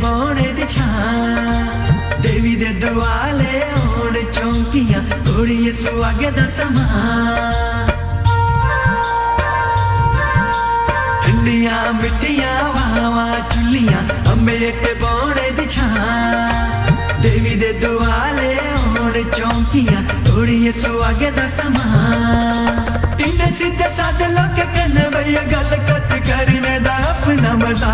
ਕੇ ਬੋਣੇ ਦੀ ਛਾਂ ਦੇਵੀ ਦੇ ਦਵਾਲੇ ਹੋਣ ਚੌਂਕੀਆਂ ਕੁੜੀਏ ਸੁਆਗੇ ਦਾ ਸਮਾਂ ਠੰਡੀਆਂ ਮਿੱਠੀਆਂ ਵਾਵਾਂ ਚੁੱਲੀਆਂ ਅੰਬੇ ਤੇ ਬੋਣੇ ਦੀ ਛਾਂ ਦੇਵੀ ਦੇ ਦੁਆਲੇ ਹੋਣ ਚੌਂਕੀਆਂ ਥੋੜੀ ਸੁਆਗੇ ਦਾ ਸਮਾਂ ਇੰਨੇ ਸਿੱਧੇ ਸਾਦੇ ਲੋਕ ਕਹਿੰਦੇ ਬਈ ਇਹ ਗੱਲ ਕੱਟ ਮੈਂ ਦਾ ਆਪਣਾ ਮਜ਼ਾ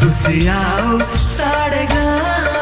ਤੁਸੀਂ ਆਓ ਸਾਡੇ ਗਾਂ।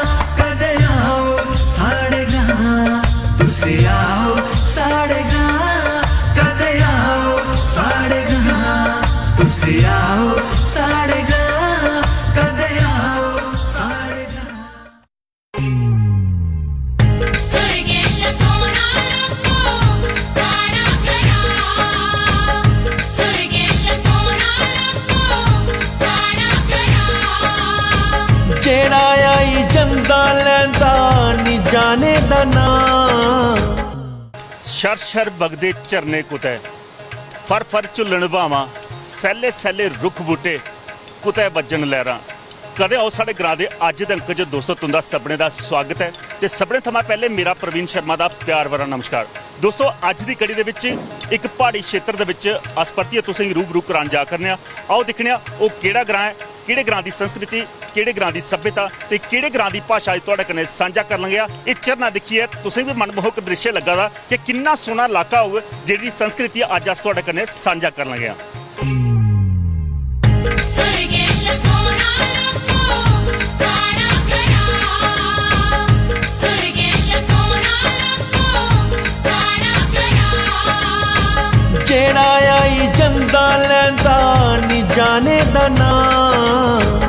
ਜਾਣੇ ਦਾ ਨਾਂ। ਸ਼ਰ ਸ਼ਰ ਬਗਦੇ ਝਰਨੇ ਕੁਤੈ, ਫਰ ਫਰ ਝੁੱਲਣ ਭਾਵਾਂ ਸੈਲੇ ਸੈਲੇ ਰੁੱਖ ਬੂਟੇ, ਕੁਤੈ ਵੱਜਣ ਲਹਿਰਾਂ। ਕਦੇ ਆਓ ਸਾਡੇ ਗ੍ਰਾਂ ਦੇ ਅੱਜ ਦੇ ਅੰਕ 'ਚ ਦੋਸਤੋ, ਤੁੰਦਾ ਸਭਨੇ ਦਾ ਸਵਾਗਤ ਹੈ। ਤੇ ਸਭਨੇ ਥਮਾ ਪਹਿਲੇ ਮੇਰਾ ਪ੍ਰਵੀਨ ਸ਼ਰਮਾ ਦਾ ਪਿਆਰ ਭਰਾ ਨਮਸਕਾਰ। ਦੋਸਤੋ, ਅੱਜ ਦੀ ਕੜੀ ਦੇ ਵਿੱਚ ਇੱਕ ਪਹਾੜੀ ਖੇਤਰ ਦੇ ਵਿੱਚ ਅਸਪਰਤੀ ਤੁਸੀਂ ਰੂਬਰੂ ਕਰਾਂ ਜਾ ਕਰਨੇ ਆ। ਆਓ ਦੇਖਣਿਆ ਉਹ ਕਿਹੜਾ ਗ੍ਰਾਂ ਹੈ ਕਿਹੜੇ ਗ੍ਰਾਂ ਦੀ ਸੰਸਕ੍ਰਿਤੀ ਕਿਹੜੇ ਗ੍ਰਾਂ ਦੀ ਸੱਭਿਅਤਾ ਤੇ ਕਿਹੜੇ ਗ੍ਰਾਂ ਦੀ ਭਾਸ਼ਾ ਅੱਜ ਤੁਹਾਡੇ ਕਨੇ ਸਾਂਝਾ ਕਰਨ ਲੱਗਿਆ ਇਹ ਚਰਨਾ ਦੇਖੀਏ ਤੁਸੀਂ ਵੀ ਮਨਮੋਹਕ ਦ੍ਰਿਸ਼ ਲੱਗਾ ਦਾ ਕਿ ਕਿੰਨਾ ਸੋਹਣਾ ਇਲਾਕਾ ਹੋਵੇ ਜਿਹੜੀ ਸੰਸਕ੍ਰਿਤੀ ਅੱਜ ਅਸ ਤੁਹਾਡੇ ਕਨੇ ਸਾਂਝਾ ਕਰਨ ਲੱਗਿਆ ਜਿਹੜਾ ਆਈ ਲੈਂਦਾ ਨੀ ਜਾਣੇ ਦਾ ਨਾਂ।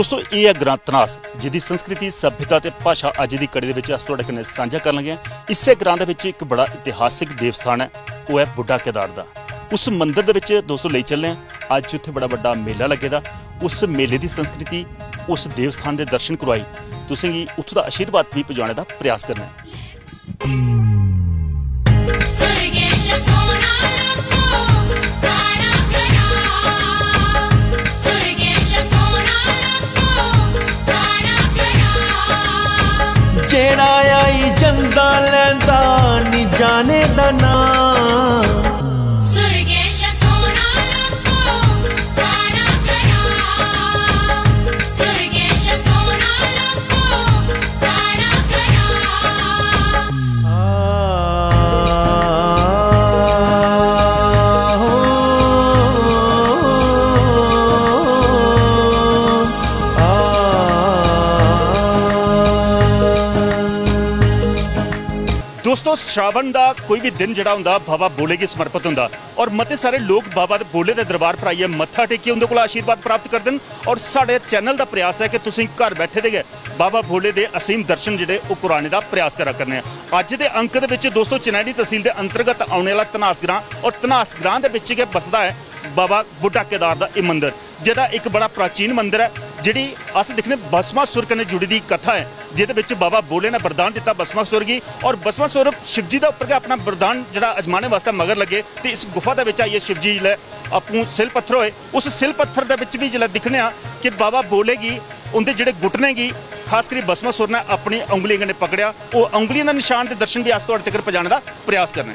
ਦੋਸਤੋ, ਇਹ ਹੈ ਗ੍ਰਾਂ ਤਨਾਸ ਜਿਹਦੀ ਸੰਸਕ੍ਰਿਤੀ, ਸਭਿਅਤਾ ਤੇ ਭਾਸ਼ਾ ਅੱਜ ਦੀ ਕੜੀ ਦੇ ਵਿੱਚ ਅਸ ਤੁਹਾਡੇ ਕਨੇ ਸਾਂਝਾ ਕਰਨ ਲੱਗੇ ਹਾਂ। ਇਸੇ ਗ੍ਰਾਂ ਦੇ ਵਿੱਚ ਇੱਕ ਬੜਾ ਇਤਿਹਾਸਿਕ ਦੇਵ ਸਥਾਨ ਹੈ, ਉਹ ਹੈ ਬੁੱਢਾ ਕੇਦਾਰ ਦਾ। ਉਸ ਮੰਦਿਰ ਦੇ ਵਿੱਚ ਦੋਸਤੋ ਲਈ ਚੱਲੇ ਹਾਂ। ਅੱਜ ਉੱਥੇ ਬੜਾ ਵੱਡਾ ਮੇਲਾ ਲੱਗੇਦਾ। ਉਸ ਮੇਲੇ ਦੀ ਸੰਸਕ੍ਰਿਤੀ, ਉਸ ਦੇਵਸਥਾਨ ਦੇ ਦਰਸ਼ਨ ਕਰਵਾਈ। ਤੁਸੀਂ ਉੱਥੋਂ ਦਾ ਆਸ਼ੀਰਵਾਦ ਵੀ ਪਹੁੰਚਾਉਣ ਦਾ ਪ੍ਰਯਾਸ ਕਰਨਾ ਹੈ। ਨੀ ਜਾਣੇ ਦਾ ਨਾਂ। ਦੋਸਤੋ ਸ਼ਰਾਵਣ ਦਾ ਕੋਈ ਵੀ ਦਿਨ ਜਿਹੜਾ ਹੁੰਦਾ, ਬਾਬਾ ਬੋਲੇ ਕੀ ਸਮਰਪਿਤ ਹੁੰਦਾ। ਔਰ ਮਤੇ ਸਾਰੇ ਲੋਕ ਬਾਬਾ ਦੇ ਬੋਲੇ ਦੇ ਦਰਬਾਰ ਪਰ ਆਈਏ, ਮੱਥਾ ਟੇਕੀ ਉਹਦੇ ਕੋਲ ਆਸ਼ੀਰਵਾਦ ਪ੍ਰਾਪਤ ਕਰਦੇ ਨੇ ਔਰ ਸਾਡੇ ਚੈਨਲ ਦਾ ਪ੍ਰਯਾਸ ਹੈ ਕਿ ਤੁਸੀਂ ਘਰ ਬੈਠੇ ਦੇ ਬਾਬਾ ਬੋਲੇ ਦੇ ਅਸੀਮ ਦਰਸ਼ਨ ਜਿਹੜੇ ਉਹ ਕੁਰਾਨੇ ਦਾ ਪ੍ਰਯਾਸ ਕਰਾ ਕਰਨੇ ਆ। ਅੱਜ ਦੇ ਅੰਕ ਦੇ ਵਿੱਚ ਦੋਸਤੋ ਚਨੈਣੀ ਤਹਿਸੀਲ ਦੇ ਅੰਤਰਗਤ ਆਉਣ ਵਾਲਾ ਤਨਾਸ ਗ੍ਰਾਂ ਔਰ ਤਨਾਸ ਗ੍ਰਾਂ ਦੇ ਵਿੱਚ ਕੇ ਬਸਦਾ ਹੈ ਬਾਬਾ ਬੁੱਢਾ ਕੇਦਾਰ ਦਾ ਇਹ ਮੰਦਿਰ, ਜਿਹੜਾ ਇੱਕ ਬੜਾ ਪ੍ਰਾਚੀਨ ਮੰਦਿਰ ਹੈ। ਜਿਹੜੀ ਅਸ ਦਿਖਨੇ ਬਸਮਾਸੁਰ ਕਨੇ ਜੁੜੀ ਦੀ ਕਥਾ ਹੈ, ਜਿਹਦੇ ਵਿੱਚ ਬਾਬਾ ਬੋਲੇ ਨੇ ਵਰਦਾਨ ਦਿੱਤਾ ਬਸਮਾਸੁਰ ਕੀ ਔਰ ਬਸਮਾਸੁਰ ਸ਼ਿਵਜੀ ਦਾ ਉੱਪਰ ਕੇ ਆਪਣਾ ਵਰਦਾਨ ਜਿਹੜਾ ਅਜਮਾਣੇ ਵਾਸਤੇ ਮਗਰ ਲੱਗੇ ਤੇ ਇਸ ਗੁਫਾ ਦੇ ਵਿੱਚ ਆਈਏ ਸ਼ਿਵਜੀ ਲੈ ਆਪੂ ਸਿਲ ਪੱਥਰ ਹੋਏ। ਉਸ ਸਿਲ ਪੱਥਰ ਦੇ ਵਿੱਚ ਵੀ ਜਿਹੜਾ ਦਿਖਣਿਆ ਕਿ ਬਾਬਾ ਬੋਲੇਗੀ ਉਹਦੇ ਜਿਹੜੇ ਗੁੱਟਨੇ ਗੀ, ਖਾਸ ਕਰੀ ਬਸਮਾਸੁਰ ਨੇ ਆਪਣੀ ਉਂਗਲੀ ਨੇ ਪਕੜਿਆ। ਉਹ ਉਂਗਲੀ ਦਾ ਨਿਸ਼ਾਨ ਦੇ ਦਰਸ਼ਨ ਵੀ ਅਸ ਤੁਹਾਡੇ ਤੱਕ ਪਹੁੰਚਾਉਣ ਦਾ ਪ੍ਰਯਾਸ ਕਰਨਾ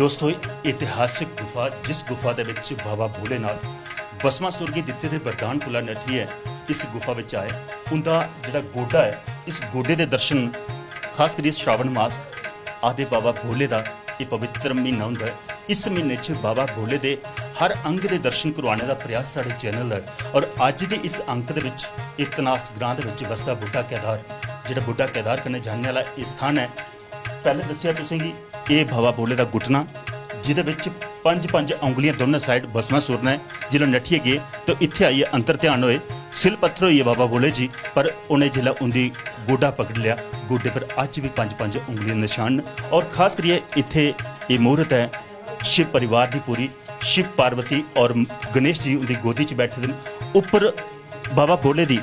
ਦੋਸਤੋ, ਇਤਿਹਾਸਿਕ ਗੁਫਾ, ਜਿਸ ਗੁਫਾ ਦੇ ਵਿੱਚ ਬਾਬਾ ਭੋਲੇਨਾਥ ਬਸਮਾ ਸੁਰਗੀ ਦਿੱਤੇ ਦੇ ਵਰਦਾਨ ਕੁਲਾ ਨਠੀ ਹੈ, ਇਸ ਗੁਫਾ ਵਿੱਚ ਆਏ। ਉਹਦਾ ਜਿਹੜਾ ਗੋਡਾ ਹੈ, ਇਸ ਗੋਡੇ ਦੇ ਦਰਸ਼ਨ, ਖਾਸ ਕਰਕੇ ਸ਼ਰਾਵਣ ਮਾਸ, ਆਦੇ ਬਾਬਾ ਭੋਲੇ ਦਾ ਇਹ ਪਵਿੱਤਰ ਮਹੀਨਾ ਹੁੰਦਾ ਹੈ। ਇਸ ਮਹੀਨੇ 'ਚ ਬਾਬਾ ਭੋਲੇ ਦੇ ਹਰ ਅੰਗ ਦੇ ਦਰਸ਼ਨ ਕਰਵਾਉਣ ਦਾ ਪ੍ਰਯਾਸ ਸਾਡੇ ਚੈਨਲ ਦਾ ਹੈ ਔਰ ਅੱਜ ਦੇ ਇਸ ਅੰਕ ਦੇ ਵਿੱਚ ਇਤਨਾਸ ਗ੍ਰਾਂ ਦੇ ਵਿੱਚ ਵਸਦਾ ਬੁੱਢਾ ਕੇਦਾਰ, ਜਿਹੜਾ ਬੁੱਢਾ ਕੇਦਾਰ ਕਨੇ ਜਾਣਨ ਵਾਲਾ ਇਹ ਸਥਾਨ ਹੈ ਪਹਿਲੇ ਦੱਸਿਆ ਤੁਸੀਂ ਕਿ ਇਹ ਬਾਬਾ ਭੋਲੇ ਦਾ ਗੁੱਟਣਾ ਜਿਹਦੇ ਵਿੱਚ ਪੰਜ ਪੰਜ ਉਂਗਲੀਆਂ ਦੋਨੋਂ ਸਾਈਡ ਬਸਮਾ ਸੁਰਨਾ ਹੈ ਜਦੋਂ ਨੱਠੀਏ ਗਏ ਤਾਂ ਇੱਥੇ ਆਈਏ ਅੰਤਰ ਧਿਆਨ ਹੋਏ। ਸਿਲ ਪੱਥਰ ਹੋਈ ਬਾਬਾ ਭੋਲੇ ਜੀ, ਪਰ ਉਹਨੇ ਜਿਹੜਾ ਉਹਦੀ ਗੋਡਾ ਪਕੜ ਲਿਆ, ਗੋਡੇ ਪਰ ਅੱਜ ਵੀ ਪੰਜ ਪੰਜ ਉਂਗਲੀਆਂ ਨਿਸ਼ਾਨ ਔਰ ਖਾਸ ਕਰੀਏ ਇੱਥੇ ਇਹ ਮੂਰਤ ਹੈ, ਸ਼ਿਵ ਪਰਿਵਾਰ ਦੀ ਪੂਰੀ, ਸ਼ਿਵ ਪਾਰਵਤੀ ਔਰ ਗਣੇਸ਼ ਜੀ ਉਹਦੀ ਗੋਦੀ 'ਚ ਬੈਠੇ ਨੇ। ਉੱਪਰ ਬਾਬਾ ਭੋਲੇ ਦੀ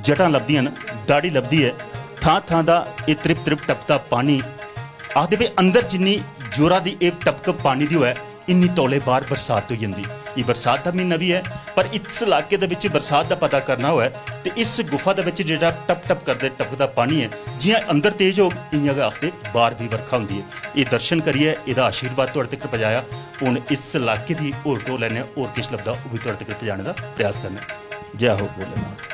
ਜਟਾਂ ਲੱਭਦੀਆਂ ਨੇ ਦਾੜੀ ਲੱਭਦੀ ਹੈ। ਥਾਂ ਥਾਂ ਦਾ ਇਹ ਤ੍ਰਿਪ ਤ੍ਰਿਪ ਟਪਦਾ ਪਾਣੀ ਆਖਦੇ ਵੀ ਅੰਦਰ ਜਿੰਨੀ ਜੋਰਾ ਦੀ ਇਹ ਟਪਕ ਪਾਣੀ ਦੀ ਹੋਇਆ, ਇੰਨੀ ਤੌਲੇ ਬਾਹਰ ਬਰਸਾਤ ਹੋ ਜਾਂਦੀ। ਇਹ ਬਰਸਾਤ ਦਾ ਮਹੀਨਾ ਵੀ ਹੈ, ਪਰ ਇਸ ਇਲਾਕੇ ਦੇ ਵਿੱਚ ਬਰਸਾਤ ਦਾ ਪਤਾ ਕਰਨਾ ਹੋਇਆ ਤੇ ਇਸ ਗੁਫਾ ਦੇ ਵਿੱਚ ਜਿਹੜਾ ਟਪ ਟਪ ਕਰਦੇ ਟਪਕਦਾ ਪਾਣੀ ਹੈ ਜਿਵੇਂ ਅੰਦਰ ਤੇਜ਼ ਹੋ ਇੰਨੀਆਂ ਕੁ ਆਖਦੇ ਬਾਹਰ ਵੀ ਵਰਖਾ ਹੁੰਦੀ ਹੈ। ਇਹ ਦਰਸ਼ਨ ਕਰੀਏ, ਇਹਦਾ ਆਸ਼ੀਰਵਾਦ ਤੁਹਾਡੇ ਤੱਕ ਪਹੁੰਚਾਇਆ। ਹੁਣ ਇਸ ਇਲਾਕੇ ਦੀ ਹੋਰ ਟੋ ਲੈਣੇ ਹੋਰ ਕਿਸ ਲੱਭਦਾ ਉਹ ਵੀ ਤੁਹਾਡੇ ਤੱਕ ਪਹੁੰਚਾਉਣ ਦਾ ਪ੍ਰਯਾਸ ਕਰਨਾ ਜੈ ਹੋ ਭੋਲੇਨਾਥ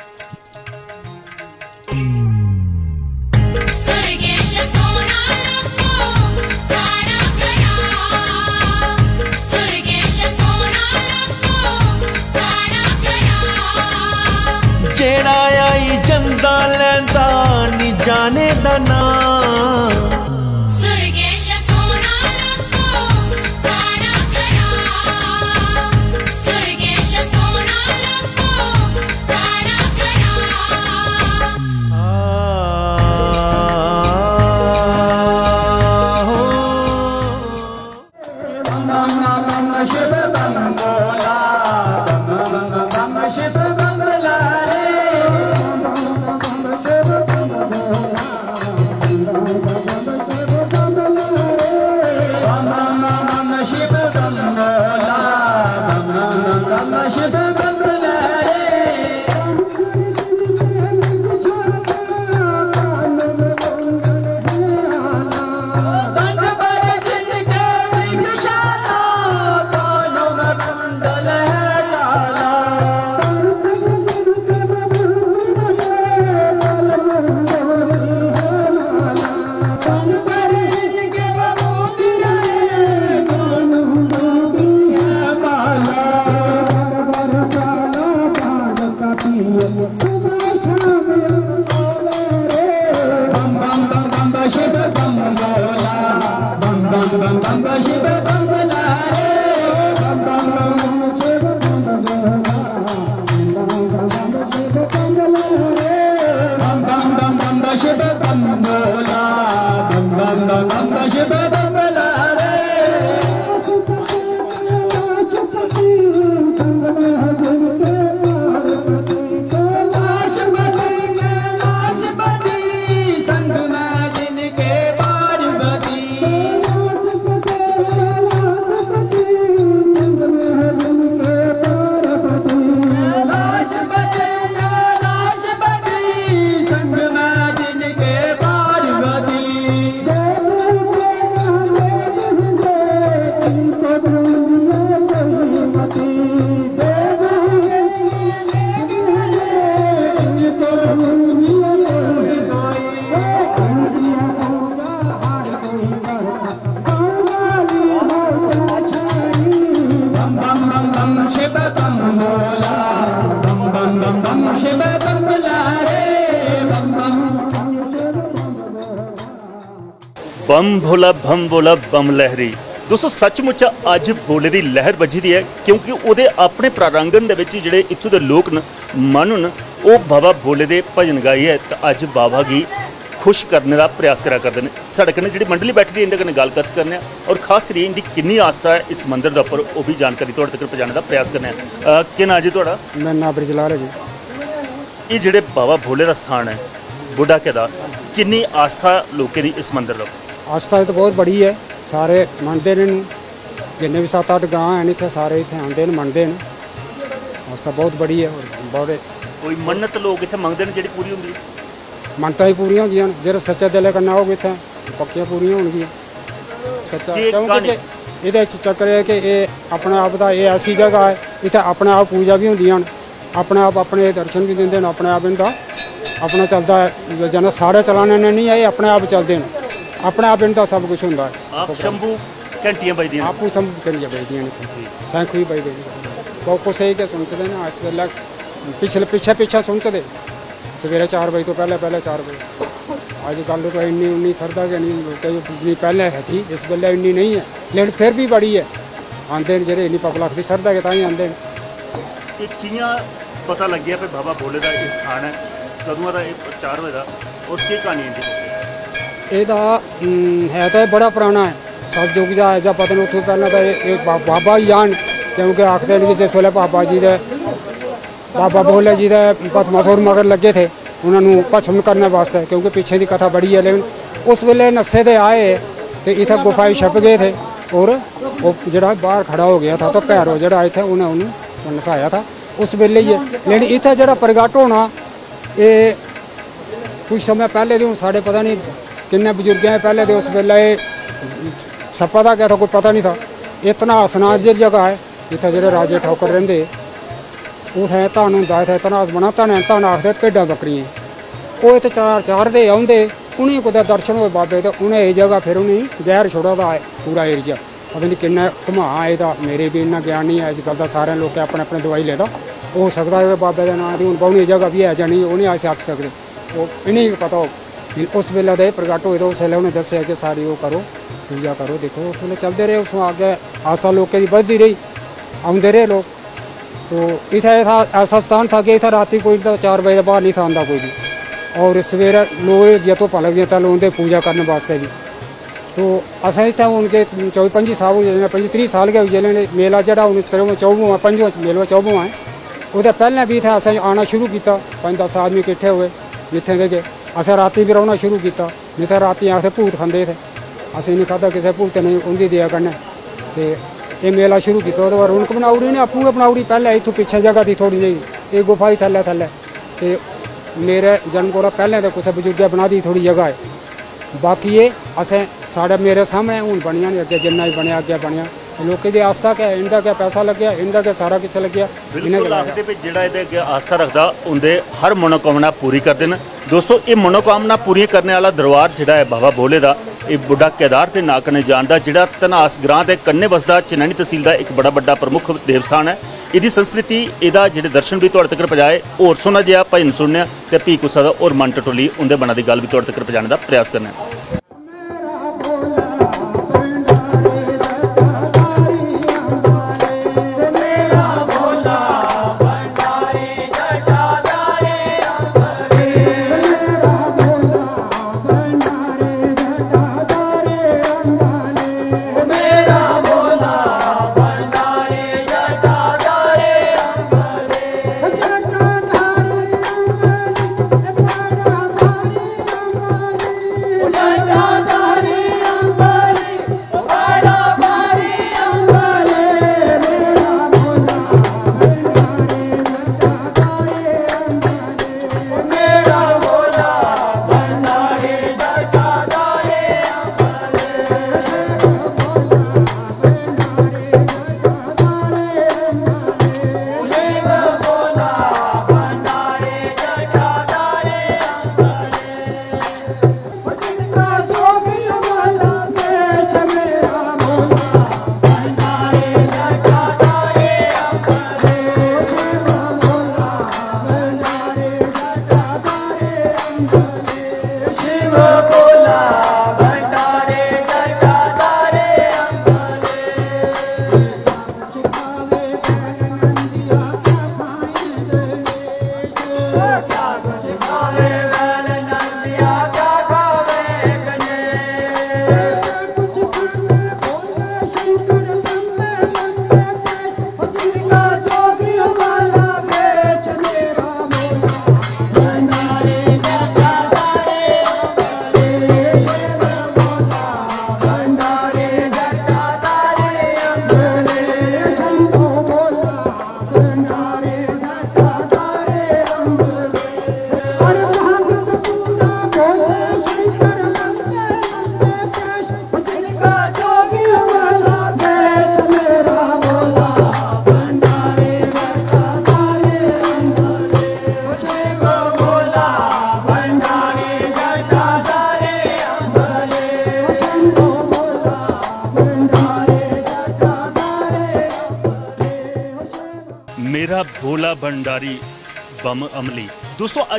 ਭੋਲਾ ਭੰਮ ਭੋਲਾ ਬੰਮ ਲਹਿਰੀ। ਦੋਸਤੋ ਸੱਚਮੁੱਚ ਅੱਜ ਭੋਲੇ ਦੀ ਲਹਿਰ ਵੱਜੀ ਦੀ ਹੈ ਕਿਉਂਕਿ ਉਹਦੇ ਆਪਣੇ ਪ੍ਰਾਰੰਗਣ ਦੇ ਵਿੱਚ ਜਿਹੜੇ ਇੱਥੋਂ ਦੇ ਲੋਕ ਨ ਮਨ ਨ ਉਹ ਬਾਬਾ ਭੋਲੇ ਦੇ ਭਜਨ ਗਾਈ ਹੈ ਤਾਂ ਅੱਜ ਬਾਬਾ ਕੀ ਖੁਸ਼ ਕਰਨ ਦਾ ਪ੍ਰਯਾਸ ਕਰਿਆ ਕਰਦੇ ਨੇ। ਸਾਡੇ ਕਨੇ ਜਿਹੜੀ ਮੰਡਲੀ ਬੈਠੀ ਦੀ ਇਹਦੇ ਕਨੇ ਗੱਲਬਾਤ ਕਰਨੇ ਆ। ਔਰ ਖਾਸ ਕਰੀ ਇਹਦੀ ਕਿੰਨੀ ਆਸਥਾ ਹੈ ਇਸ ਮੰਦਿਰ ਦੇ ਉੱਪਰ ਉਹ ਵੀ ਜਾਣਕਾਰੀ ਤੁਹਾਡੇ ਤੱਕ ਪਹੁੰਚਾਉਣ ਦਾ ਪ੍ਰਯਾਸ ਕਰਨੇ ਆ। ਕੀ ਨਾਂ ਜੀ ਤੁਹਾਡਾ? ਮੇਰਾ ਨਾਮ ਬ੍ਰਿਜਲਾਲ ਹੈ ਜੀ। ਇਹ ਜਿਹੜੇ ਬਾਬਾ ਭੋਲੇ ਦਾ ਸਥਾਨ ਹੈ ਬੁੱਢਾ ਕੇਦਾਰ ਕਿੰਨੀ ਆਸਥਾ ਲੋਕਾਂ ਦੀ ਇਸ ਮੰਦਿਰ ਦਾ? ਆਸਥਾ ਤਾਂ ਬਹੁਤ ਬੜੀ ਹੈ ਸਾਰੇ ਮੰਨਦੇ ਨੇ ਇਹਨੂੰ। ਜਿੰਨੇ ਵੀ ਸੱਤ ਅੱਠ ਗਾਂ ਹਨ ਇੱਥੇ ਸਾਰੇ ਇੱਥੇ ਆਉਂਦੇ ਨੇ ਮੰਨਦੇ ਨੇ। ਆਸਥਾ ਬਹੁਤ ਬੜੀ ਹੈ ਔਰ ਬੜੇ ਕੋਈ ਮੰਨਤ ਲੋਕ ਇੱਥੇ ਮੰਗਦੇ ਨੇ ਜਿਹੜੀ ਪੂਰੀ ਹੁੰਦੀ? ਹੈ ਮੰਨਤਾਂ ਹੀ ਪੂਰੀਆਂ ਹੁੰਦੀਆਂ ਨੇ ਜਿਹੜੇ ਸੱਚੇ ਦਿਲੇ ਕਰਨਾ ਹੋਵੇ ਇੱਥੇ ਪੱਕੀਆਂ ਪੂਰੀਆਂ ਹੋਣਗੀਆਂ। ਸੱਚਾ ਕਿਉਂਕਿ ਇਹਦੇ ਚ ਚੱਕਰ ਇਹ ਕਿ ਇਹ ਆਪਣੇ ਆਪ ਦਾ ਇਹ ਐਸੀ ਜਗ੍ਹਾ ਹੈ ਇੱਥੇ ਆਪਣੇ ਆਪ ਪੂਜਾ ਵੀ ਹੁੰਦੀਆਂ ਹਨ ਆਪਣੇ ਆਪ ਆਪਣੇ ਦਰਸ਼ਨ ਵੀ ਦਿੰਦੇ ਨੇ ਆਪਣੇ ਆਪ ਇਹਦਾ ਆਪਣਾ ਚੱਲਦਾ ਹੈ ਜਨਾ ਸਾਰੇ ਚਲਾਣੇ ਨੇ ਨਹੀਂ ਇਹ ਆਪਣੇ ਆਪ ਚੱਲਦੇ ਨੇ। ਆਪਣੇ ਆਪ ਇਹਦਾ ਸਭ ਕੁਝ ਹੁੰਦਾ ਹੈ ਆਪ ਸ਼ੰਭੂ ਘੰਟੀਆਂ ਵੱਜਦੀਆਂ ਨੇ ਆਪੂ ਸਭ ਕਰੀਏ ਬੈਠੀਆਂ ਨੇ ਸੈਂਖੀ ਬਈ ਬਈ ਬਹੁਤ ਕੁਛ ਹੈ ਕਿ ਸੁਣਦੇ ਨੇ ਇਸ ਵੇਲੇ ਪਿਛਲੇ ਪਿੱਛੇ ਪਿੱਛੇ ਸੁਣਦੇ ਸਵੇਰੇ 4 ਵਜੇ ਤੋਂ ਪਹਿਲੇ ਪਹਿਲੇ 4 ਵਜੇ ਅੱਜ ਕੱਲ੍ਹ ਤਾਂ ਇੰਨੀ ਉਨੀ ਸਰਦਾ ਕਿ ਨਹੀਂ ਲੋਕਾਂ ਦੀ ਜਿੰਨੀ ਪਹਿਲੇ ਹੈ ਸੀ ਇਸ ਵੇਲੇ ਇੰਨੀ ਨਹੀਂ ਹੈ ਲੇਕਿਨ ਫਿਰ ਵੀ ਬੜੀ ਹੈ ਆਂਦੇ ਨੇ ਜਿਹੜੇ ਇੰਨੀ ਪਬਲਿਕ ਦੀ ਸਰਦਾ ਕਿ ਤਾਂ ਹੀ ਆਂਦੇ ਨੇ ਇਹ ਕਿਵੇਂ ਪਤਾ ਲੱਗਿਆ ਕਿ ਬਾਬਾ ਬੋਲੇ ਦਾ ਇਹ ਸਥਾਨ ਹੈ ਕਦੋਂ ਦਾ ਇਹ 4 ਵਜੇ ਦਾ ਔਰ ਕੀ ਕਹਾਣੀ ਹੈ ਜੀ ਇਹਦਾ ਅਮ, ਹੈ ਤਾਂ ਬੜਾ ਪੁਰਾਣਾ ਹੈ। ਸਭ ਸਤਜੁਗ ਦਾ ਹੈ ਜਾਂ ਪਤਾ ਨਹੀਂ ਉੱਥੋਂ ਪਹਿਲਾਂ ਤਾਂ ਇਹ ਬਾਬਾ ਹੀ ਜਾਣ ਕਿਉਂਕਿ ਆਖਦੇ ਨੇ ਜਿਸ ਵੇਲੇ ਬਾਬਾ ਜੀ ਦੇ ਬਾਬਾ ਬੋਲੇ ਜੀ ਦੇ ਪਤਮਾਸੁਰ ਮਗਰ ਲੱਗੇ ਥੇ ਉਹਨਾਂ ਨੂੰ ਭਸਮ ਕਰਨ ਵਾਸਤੇ ਕਿਉਂਕਿ ਪਿੱਛੇ ਦੀ ਕਥਾ ਬੜੀ ਹੈ ਲੇਕਿਨ ਉਸ ਵੇਲੇ ਨਸੇ ਦੇ ਆਏ ਤੇ ਇਥੇ ਗੁਫਾਈ ਛਪ ਗਏ ਥੇ ਔਰ ਉਹ ਜਿਹੜਾ ਬਾਹਰ ਖੜਾ ਹੋ ਗਿਆ ਥਾ ਤਾਂ ਭੈਰੋ ਜਿਹੜਾ ਇੱਥੇ ਉਹਨੇ ਉਹਨੂੰ ਨਸਾਇਆ ਥਾ ਉਸ ਵੇਲੇ ਹੀ ਲੇਕਿਨ ਇੱਥੇ ਜਿਹੜਾ ਪ੍ਰਗਟ ਹੋਣਾ ਇਹ ਕੁਝ ਸਮੇਂ ਪਹਿਲੇ ਦੇ ਹੁਣ ਸਾਡੇ ਪਤਾ ਨਹੀਂ ਕਿੰਨੇ ਬਜ਼ੁਰਗਾਂ ਹੈ ਪਹਿਲੇ ਦੇ ਉਸ ਵੇਲੇ ਇਹ ਛੱਪਾ ਦਾ ਕਿਆ ਥਾ ਕੋਈ ਪਤਾ ਨਹੀਂ ਥਾ ਇਤਨਾ ਅਸਨਾਜਰ ਜਗ੍ਹਾ ਹੈ, ਜਿੱਥੇ ਜਿਹੜੇ ਰਾਜੇ ਠੌਕਰ ਰਹਿੰਦੇ ਉਹ ਹੈ ਤਾਂ ਹੁੰਦਾ ਹੈ ਇਤਨਾ ਬਣਾ ਤਾਂ ਨੇ ਤਾਂ ਆਖਦੇ ਭੇਡਾਂ ਬੱਕਰੀਆਂ। ਉਹ ਇੱਥੇ ਚਾਰ ਚਾਰ ਦੇ ਆਉਂਦੇ, ਉਹਨੇ ਕੋਦਾ ਦਰਸ਼ਨ ਹੋਏ ਬਾਬੇ ਤੇ, ਉਹਨੇ ਇਹ ਜਗ੍ਹਾ ਫਿਰ ਉਹਨੇ ਗੈਰ ਛੋੜਾ ਦਾ ਹੈ, ਪੂਰਾ ਏਰੀਆ ਪਤਾ ਨਹੀਂ ਕਿੰਨਾ ਘੁਮਾ ਇਹਦਾ ਮੇਰੇ ਵੀ ਇੰਨਾ ਗਿਆਨ ਨਹੀਂ ਹੈ, ਇਸ ਗੱਲ ਦਾ ਸਾਰਿਆਂ ਲੋਕ ਆਪਣੇ ਆਪਣੇ ਦਵਾਈ ਲੈਦਾ। ਹੋ ਸਕਦਾ ਹੈ ਬਾਬੇ ਦਾ ਨਾਮ ਦੀ, ਹੁਣ ਬਹੁਣੀ ਜਗ੍ਹਾ ਵੀ ਹੈ ਜਾਂ ਨਹੀਂ ਉਹ ਨਹੀਂ ਆ ਸਕ उसमें प्रगाटो इधो सैलो ने दस है कि सारी वो करो पूजा करो देखो उसमें चलते रहे उसमें आगे आशा लोगों की बढ़ती रही आते रहे लोग तो इतना ऐसा स्थान था कि इतना रात कोई चार बजे बाहर नहीं था आता कोई भी और सवेरे लोग जो तो भलक देवता लोग पूजा करने वास्ते भी तो असें इतना उनके चौबी पंजी साल पी जाने साल के हो मेला जड़ा चौबू है पंजो मेलो चौबू है उधर पहले भी इतना असें आना शुरू किया पंज दस आदमी किट्ठे हुए जितने के, ਅਸੀਂ ਰਾਤੀ ਵੀ ਰਹਿਣਾ ਸ਼ੁਰੂ ਕੀਤਾ। ਨਹੀਂ ਤਾਂ ਰਾਤੀ ਆਖਦੇ ਭੂਤ ਖਾਂਦੇ ਥੇ ਅਸੀਂ ਨਹੀਂ ਖਾਧਾ ਕਿਸੇ ਭੂਤ ਨੇ ਉਹਦੀ ਦਿਆ ਕਰਨਾ। ਤੇ ਇਹ ਮੇਲਾ ਸ਼ੁਰੂ ਕੀਤਾ। ਉਹਦੇ ਬਾਅਦ ਰੌਣਕ ਬਣਾਉੜੀ ਨੇ ਆਪੂ ਬਣਾਉੜੀ ਪਹਿਲਾਂ ਇੱਥੋਂ ਪਿੱਛੇ ਜਗ੍ਹਾ ਦੀ ਥੋੜੀ ਜਿਹੀ। ਇਹ ਗੁਫਾ ਹੀ ਥੱਲੇ ਥੱਲੇ। ਤੇ ਮੇਰੇ ਜਨਮ ਕੋਲ ਪਹਿਲਾਂ ਦੇ ਕਿਸੇ ਬਜ਼ੁਰਗਿਆ ਬਣਾ ਦੀ ਥੋੜੀ ਜਗ੍ਹਾ ਹੈ। ਬਾਕੀ ਇਹ, ਅਸਾਂ ਸਾਡੇ ਮੇਰੇ ਸਾਹਮਣੇ ਹੁਣ ਬਣੀਆਂ ਨਹੀਂ ਅੱਗੇ ਜਿੰਨਾ ਵੀ ਬਣਿਆ, ਅੱਗੇ ਬਣਿਆ। ਲੋਕੀ ਦੀ ਆਸਥਾ ਕਿ ਇਹਦਾ ਕਿ ਪੈਸਾ ਲੱਗਿਆ ਇਹਦਾ ਕਿ ਸਾਰਾ ਕੁਛ ਲੱਗਿਆ ਬਿਲਕੁਲ ਆਖਦੇ ਵੀ ਜਿਹੜਾ ਇਹਦੇ ਅੱਗੇ ਆਸਥਾ ਰੱਖਦਾ ਉਹਦੇ ਹਰ ਮਨੋਕਾਮਨਾ ਪੂਰੀ ਕਰਦੇ ਨੇ ਦੋਸਤੋ ਇਹ ਮਨੋਕਾਮਨਾ ਪੂਰੀਆਂ ਕਰਨ ਵਾਲਾ ਦਰਬਾਰ ਜਿਹੜਾ ਹੈ ਬਾਬਾ ਬੋਲੇ ਦਾ ਇਹ ਬੁੱਢਾ ਕੇਦਾਰ ਤੇ ਨਾਂ ਕਨੇ ਜਾਣਦਾ ਜਿਹੜਾ ਧਨਾਸ ਗ੍ਰਾਂ ਦੇ ਕੰਨੇ ਵਸਦਾ ਚਨੈਣੀ ਤਹਿਸੀਲ ਦਾ ਇੱਕ ਬੜਾ ਵੱਡਾ ਪ੍ਰਮੁੱਖ ਦੇਵਸਥਾਨ ਹੈ। ਇਹਦੀ ਸੰਸਕ੍ਰਿਤੀ ਇਹਦਾ ਜਿਹੜੇ ਦਰਸ਼ਨ ਵੀ ਤੁਹਾਡੇ ਤੱਕ ਪਹੁੰਚਾਏ ਹੋਰ ਸੋਨਾ ਜਿਹਾ ਭਜਨ ਸੁਣਿਆ ਤੇ ਭੀ ਕੁਸਾ ਦਾ ਔਰ ਮਨ ਟਟੋਲੀ ਉਹਦੇ ਬਣਾ ਦੀ ਗੱਲ ਵੀ ਤੁਹਾਡੇ ਤੱਕ ਪਹੁੰਚਾਉਣ ਦਾ ਪ੍ਰਯਾਸ ਕਰਨਾ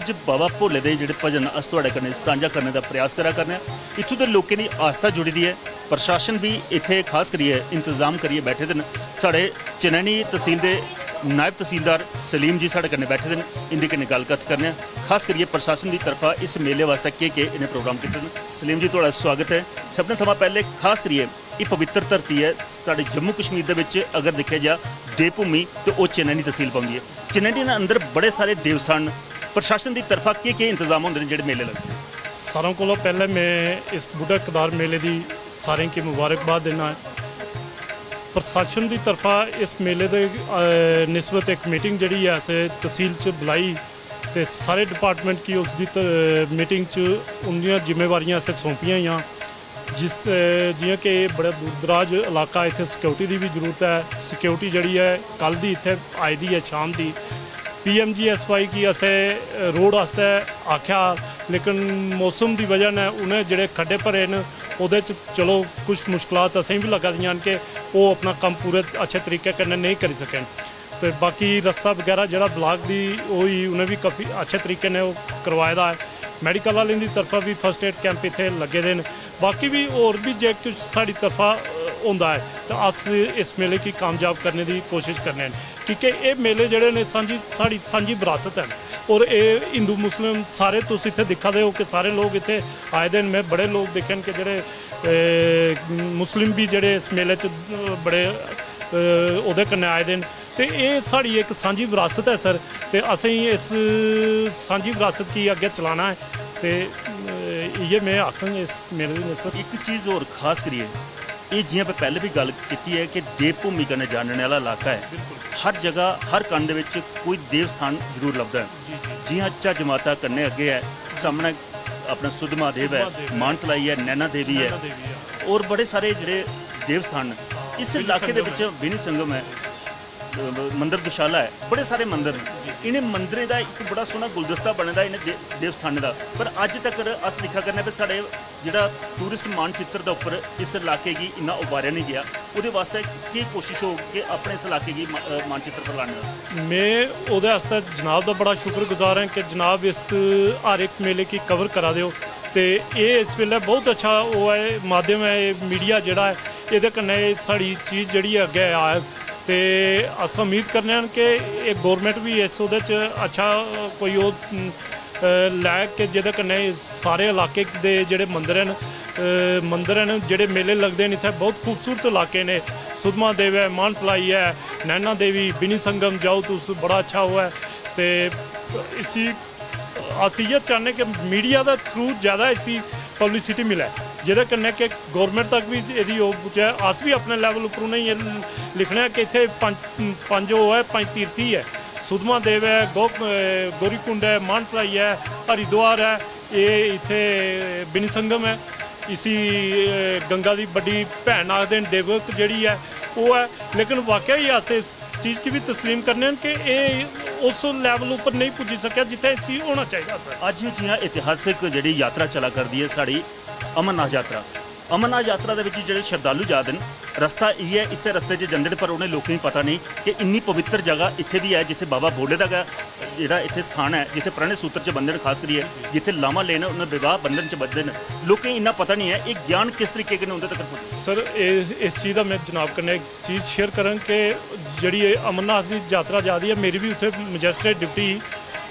ਅੱਜ ਬਾਬਾ ਭੋਲੇ ਦੇ ਜਿਹੜੇ ਭਜਨ ਅਸ ਤੁਹਾਡੇ ਕਨੇ ਸਾਂਝਾ ਕਰਨ ਦਾ ਪ੍ਰਯਾਸ ਕਰਾ ਕਰਨੇ ਇੱਥੋਂ ਦੇ ਲੋਕਾਂ ਦੀ ਆਸਥਾ ਜੁੜੀ ਦੀ ਹੈ, ਪ੍ਰਸ਼ਾਸਨ ਵੀ ਇੱਥੇ ਖਾਸ ਕਰੀਏ ਇੰਤਜ਼ਾਮ ਕਰੀਏ ਬੈਠੇ ਦੇ ਨੇ। ਸਾਡੇ ਚਨੈਣੀ ਤਹਿਸੀਲ ਦੇ ਨਾਇਬ ਤਹਿਸੀਲਦਾਰ ਸਲੀਮ ਜੀ ਸਾਡੇ ਕਨੇ ਬੈਠੇ ਦੇ ਨੇ ਇੰਦੀ ਕਨੇ ਗੱਲਕਥ ਕਰਨੇ ਖਾਸ ਕਰੀਏ ਪ੍ਰਸ਼ਾਸਨ ਦੀ ਤਰਫਾ ਇਸ ਮੇਲੇ ਵਾਸਤੇ ਕੀ ਕੀ ਇਹਨੇ ਪ੍ਰੋਗਰਾਮ ਕੀਤੇ ਨੇ ਸਲੀਮ ਜੀ, ਤੁਹਾਡਾ ਸਵਾਗਤ ਹੈ। ਸਭ ਤੋਂ ਥਮਾ ਪਹਿਲੇ ਖਾਸ ਕਰੀਏ, ਇਹ ਪਵਿੱਤਰ ਧਰਤੀ ਹੈ, ਸਾਡੇ ਜੰਮੂ ਕਸ਼ਮੀਰ ਦੇ ਵਿੱਚ ਅਗਰ ਦੇਖਿਆ ਜਾ, ਦੇਵ ਭੂਮੀ ਤੇ ਉਹ ਚਨੈਣੀ ਤਹਿਸੀਲ ਪਾਉਂਦੀ ਹੈ। ਚਨੈਣੀ ਦੇ ਅੰਦਰ ਬੜੇ ਸਾਰੇ ਦੇਵਸਥਾਨ ਪ੍ਰਸ਼ਾਸਨ ਦੀ ਤਰਫਾ ਕੀ ਕੀ ਇੰਤਜ਼ਾਮ ਹੁੰਦੇ ਨੇ ਜਿਹੜੇ ਮੇਲੇ ਲੱਗਦੇ ਸਾਰਿਆਂ ਕੋਲੋਂ ਪਹਿਲੇ ਮੈਂ ਇਸ ਬੁੱਢਾ ਕਦਾਰ ਮੇਲੇ ਦੀ ਸਾਰਿਆਂ ਕੀ ਮੁਬਾਰਕਬਾਦ ਦੇਣਾ ਪ੍ਰਸ਼ਾਸਨ ਦੀ ਤਰਫਾ ਇਸ ਮੇਲੇ ਦੇ ਨਿਸਬਤ ਇੱਕ ਮੀਟਿੰਗ ਜਿਹੜੀ ਹੈ ਸੇ ਤਹਿਸੀਲ ਚ ਬੁਲਾਈ ਤੇ ਸਾਰੇ ਡਿਪਾਰਟਮੈਂਟ ਕੀ ਉਸ ਦੀ ਮੀਟਿੰਗ ਚ ਉਹਦੀਆਂ ਜ਼ਿੰਮੇਵਾਰੀਆਂ ਸੇ ਸੌਂਪੀਆਂ ਜਾਂ ਜਿਸ ਜਿਵੇਂ ਕਿ ਇਹ ਬੜਾ ਦੂਰ ਦਰਾਜ ਇਲਾਕਾ, ਇੱਥੇ ਸਿਕਿਉਰਿਟੀ ਦੀ ਵੀ ਜ਼ਰੂਰਤ ਹੈ। ਸਿਕਿਉਰਿਟੀ ਜਿਹੜੀ ਹੈ ਕੱਲ ਦੀ ਇੱਥੇ ਆਈ ਦੀ ਹੈ, ਸ਼ਾਮ ਦੀ। ਪੀਐਮਜੀਐਸਵਾਈ ਕੀ ਅਸੇ ਰੋਡ ਵਾਸਤੇ ਆਖਿਆ ਲੇਕਿਨ ਮੌਸਮ ਦੀ ਵਜ੍ਹਾ ਨਾਲ ਉਹਨੇ ਜਿਹੜੇ ਖੱਡੇ ਭਰੇ ਨੇ ਉਹਦੇ ਚ ਚਲੋ ਕੁਝ ਮੁਸ਼ਕਲਾਂ ਅਸੀਂ ਵੀ ਲਗਾ ਦੀਆਂ ਕਿ ਉਹ ਆਪਣਾ ਕੰਮ ਪੂਰੇ ਅੱਛੇ ਤਰੀਕੇ ਨਾਲ ਨਹੀਂ ਕਰ ਸਕਣ। ਤੇ ਬਾਕੀ ਰਸਤਾ ਵਗੈਰਾ ਜਿਹੜਾ ਬਲਾਕ ਦੀ ਉਹ ਹੀ ਉਹਨੇ ਵੀ ਕਾਫੀ ਅੱਛੇ ਤਰੀਕੇ ਨਾਲ ਉਹ ਕਰਵਾਇਆ ਦਾ ਹੈ। ਮੈਡੀਕਲ ਵਾਲਿਆਂ ਦੀ ਤਰਫਾ ਵੀ ਫਸਟ ਏਡ ਕੈਂਪ ਇੱਥੇ ਲੱਗੇ ਦੇ ਨੇ। ਬਾਕੀ ਵੀ ਹੋਰ ਵੀ ਜੇ ਕੁਝ ਸਾਡੀ ਤਰਫਾ ਅ, ਹੁੰਦਾ ਹੈ ਤਾਂ ਅਸੀਂ ਇਸ ਮੇਲੇ ਕੀ ਕਾਮਯਾਬ ਕਰਨੇ ਦੀ ਕੋਸ਼ਿਸ਼ ਕਰਨੇ ਹਨ ਕਿਉਂਕਿ ਇਹ ਮੇਲੇ ਜਿਹੜੇ ਨੇ ਸਾਂਝੀ ਸਾਡੀ ਸਾਂਝੀ ਵਿਰਾਸਤ ਹੈ। ਔਰ ਇਹ ਹਿੰਦੂ ਮੁਸਲਿਮ ਸਾਰੇ ਤੁਸੀਂ ਇੱਥੇ ਦਿਖਾਦੇ ਹੋ ਕਿ ਸਾਰੇ ਲੋਕ ਇੱਥੇ ਆਏ ਦੇ ਮੈਂ ਬੜੇ ਲੋਕ ਦੇਖੇ ਨੇ ਕਿ ਜਿਹੜੇ ਮੁਸਲਿਮ ਵੀ ਜਿਹੜੇ ਇਸ ਮੇਲੇ 'ਚ ਬੜੇ ਉਹਦੇ ਕੰਨੇ ਆਏ ਦੇ ਨੇ। ਤੇ ਇਹ ਸਾਡੀ ਇੱਕ ਸਾਂਝੀ ਵਿਰਾਸਤ ਹੈ ਸਰ। ਤੇ ਅਸੀਂ ਇਸ ਸਾਂਝੀ ਵਿਰਾਸਤ ਕੀ ਅੱਗੇ ਚਲਾਣਾ ਹੈ। ਤੇ ਅ, ਇਹ ਮੈਂ ਆਖਾਂਗਾ ਇਸ ਮੇਲੇ ਦੀ ਇੱਕ ਚੀਜ਼ ਹੋਰ ਖਾਸ ਕਰੀਏ। ਇਹ ਜਿਵੇਂ ਆਪਾਂ ਪਹਿਲੇ ਵੀ ਗੱਲ ਕੀਤੀ ਹੈ ਕਿ ਦੇਵ ਭੂਮੀ ਕਨੇ ਜਾਣਨ ਵਾਲਾ ਇਲਾਕਾ ਹੈ। ਹਰ ਜਗ੍ਹਾ ਹਰ ਕੰਨ ਦੇ ਵਿੱਚ ਕੋਈ ਦੇਵ ਸਥਾਨ ਜ਼ਰੂਰ ਲੱਭਦਾ ਹੈ। ਜੀ ਹਾਂ ਚੱਜ ਮਾਤਾ ਕੰਨੇ ਅੱਗੇ ਹੈ। ਸਾਹਮਣੇ ਆਪਣਾ ਸੁਧਮਾ ਦੇਵ ਹੈ। ਮਾਨਤਲਾਈ ਹੈ। ਨੈਣਾ ਦੇਵੀ ਹੈ। ਔਰ ਬੜੇ ਸਾਰੇ ਜਿਹੜੇ ਦੇਵ ਸਥਾਨ। ਇਸ ਇਲਾਕੇ ਦੇ ਵਿੱਚ ਬਿਨੀ ਸੰਗਮ ਹੈ। ਮੰਦਰ ਦੁਸ਼ਾਲਾ ਹੈ ਬੜੇ ਸਾਰੇ ਮੰਦਰ ਨੇ। ਇਹਨੇ ਮੰਦਿਰੇ ਦਾ ਇੱਕ ਬੜਾ ਸੋਹਣਾ ਗੁਲਦਸਤਾ ਬਣਦਾ ਇਹਨੇ ਦੇ- ਦੇਵ ਦਾ। ਪਰ ਅੱਜ ਤੱਕ ਅਸ ਲਿਖਿਆ ਕਰਨੇ ਵੀ ਸਾਡੇ ਜਿਹੜਾ ਟੂਰਿਸਟ ਮਾਨਚਿੱਤਰ ਦੇ ਉੱਪਰ ਇਸ ਇਲਾਕੇ ਦੀ ਇੰਨਾ ਉਭਾਰਿਆ ਨਹੀਂ ਗਿਆ। ਉਹਦੇ ਵਾਸਤੇ ਕੀ ਕੋਸ਼ਿਸ਼ ਹੋ ਕਿ ਆਪਣੇ ਇਸ ਇਲਾਕੇ ਦੀ ਮਾ- ਅ, ਮਾਨਚਿੱਤਰ ਪਰ ਲਾਣੇ ਦਾ ਮੈਂ ਉਹਦੇ ਵਾਸਤੇ ਜਨਾਬ ਦਾ ਬੜਾ ਸ਼ੁਕਰਗੁਜ਼ਾਰ ਹਾਂ ਕਿ ਜਨਾਬ ਇਸ ਹਰ ਇੱਕ ਮੇਲੇ ਕੀ ਕਵਰ ਕਰਾ ਦਿਓ। ਤੇ ਇਹ ਇਸ ਵੇਲੇ ਬਹੁਤ ਅੱਛਾ ਉਹ ਹੈ ਮਾਧਿਅਮ ਹੈ ਇਹ ਮੀਡੀਆ ਜਿਹੜਾ ਹੈ ਇਹਦੇ ਕन्नै ਇਹ ਸਾਡੀ ਚੀਜ਼ ਜਿਹੜੀ ਹੈ ਅੱਗੇ ਆ ਤੇ ਅਸਾਂ ਉਮੀਦ ਕਰਨੇ ਹਨ ਕਿ ਇਹ ਗਵਰਨਮੈਂਟ ਵੀ ਇਸ ਉਹਦੇ ਚ ਅੱਛਾ, ਕੋਈ ਉਹ ਲੈ ਕੇ ਜਿਹਦੇ ਕਨੇ ਸਾਰੇ ਇਲਾਕੇ ਦੇ ਜਿਹੜੇ ਮੰਦਰ ਹਨ ਮੰਦਰ ਹਨ, ਜਿਹੜੇ ਮੇਲੇ ਲੱਗਦੇ ਨੇ ਇੱਥੇ ਬਹੁਤ ਖੂਬਸੂਰਤ ਇਲਾਕੇ ਨੇ। ਸੁਦਮਾ ਦੇਵ ਹੈ ਮਾਨਫਲਾਈ ਹੈ ਨੈਣਾ ਦੇਵੀ, ਬਿਨੀ ਸੰਗਮ, ਜਾਓ ਤੁਸ, ਬੜਾ ਅੱਛਾ ਹੋਇਆ ਹੈ। ਤੇ ਇਸੀ ਅਸੀਂ ਇਹ ਚਾਹੁੰਦੇ ਕਿ ਮੀਡੀਆ ਦਾ ਥਰੂ ਜ਼ਿਆਦਾ ਇਸੀ ਪਬਲਿਸਿਟੀ ਮਿਲੇ। ਜਿਹਦੇ ਕੰਨੇ ਕਿ ਗਵਰਨਮੈਂਟ ਤੱਕ ਵੀ ਇਹਦੀ ਉਹ ਪੁੱਛਿਆ ਅਸ ਵੀ ਆਪਣੇ ਲੈਵਲ ਉੱਪਰੋਂ ਨਹੀਂ ਇਹ ਲਿਖਣਾ ਕਿ ਇੱਥੇ ਪੰਜ ਪੰਜ ਉਹ ਹੈ, ਪੰਜ ਤੀਰਥੀ ਹੈ। ਸੁਧਮਾ ਦੇਵ ਹੈ ਗੋ ਗੋਰੀਕੁੰਡ ਹੈ ਮਾਨਤਲਾਈ ਹੈ, ਹਰਿਦੁਆਰ ਹੈ, ਇਹ ਇੱਥੇ ਬਿਨੀ ਹੈ। ਇਸੀ ਗੰਗਾ ਦੀ ਵੱਡੀ ਭੈਣ ਆਖਦੇ ਨੇ ਦੇਵਕ ਜਿਹੜੀ ਹੈ, ਉਹ ਹੈ। ਲੇਕਿਨ ਵਾਕਿਆ ਹੀ ਆਸੇ ਇਸ ਚੀਜ਼ ਕੀ ਵੀ ਤਸਲੀਮ ਕਰਨੇ ਹਨ ਕਿ ਇਹ ਉਸ ਲੈਵਲ ਉੱਪਰ ਨਹੀਂ ਪੁੱਜੀ ਸਕਿਆ ਜਿੱਥੇ ਸੀ ਹੋਣਾ ਚਾਹੀਦਾ, ਸਰ। ਅੱਜ ਜਿਹਾ ਇਤਿਹਾਸਿਕ ਜਿਹੜੀ ਯਾਤਰਾ ਚਲਾ ਕਰਦੀ ਹੈ ਸਾਡੀ ਅਮਰਨਾਥ ਯਾਤਰਾ। ਅਮਰਨਾਥ ਯਾਤਰਾ ਦੇ ਵਿੱਚ ਜਿਹੜੇ ਸ਼ਰਧਾਲੂ ਜਾਂਦੇ ਨੇ, ਰਸਤਾ ਇਹ ਹੈ, ਇਸੇ ਰਸਤੇ 'ਚ ਜਾਂਦੇ ਨੇ ਪਰ ਉਹਨੇ ਲੋਕਾਂ ਨੂੰ ਪਤਾ ਨਹੀਂ ਕਿ ਇੰਨੀ ਪਵਿੱਤਰ ਜਗ੍ਹਾ ਇੱਥੇ ਵੀ ਹੈ, ਜਿੱਥੇ ਬਾਬਾ ਭੋਲੇ ਦਾ ਜਿਹੜਾ ਇੱਥੇ ਸਥਾਨ ਹੈ, ਜਿੱਥੇ ਪੁਰਾਣੇ ਸੂਤਰ 'ਚ ਬੰਦੇ ਨੇ ਖਾਸ ਕਰੀਏ ਜਿੱਥੇ ਲਾਮਾ ਲੈਣ ਉਹਨਾਂ ਵਿਵਾਹ ਬੰਧਨ 'ਚ ਬੱਧਦੇ ਨੇ। ਲੋਕਾਂ ਇੰਨਾ ਪਤਾ ਨਹੀਂ ਹੈ, ਇਹ ਗਿਆਨ ਕਿਸ ਤਰੀਕੇ ਕੇ ਉਹਦੇ ਤੱਕ ਸਰ, ਇਹ, ਇਸ ਚੀਜ਼ ਦਾ ਮੈਂ ਜਨਾਬ ਕਰਨੇ ਇੱਕ ਚੀਜ਼ ਸ਼ੇਅਰ ਕਰਾਂ ਕਿ ਜਿਹੜੀ ਇਹ ਅਮਰਨਾਥ ਦੀ ਯਾਤਰਾ ਜਾ ਰਹੀ ਹੈ, ਮੇਰੀ ਵੀ ਉੱਥੇ ਮੈਜਿਸਟਰੇਟ ਡਿਊਟੀ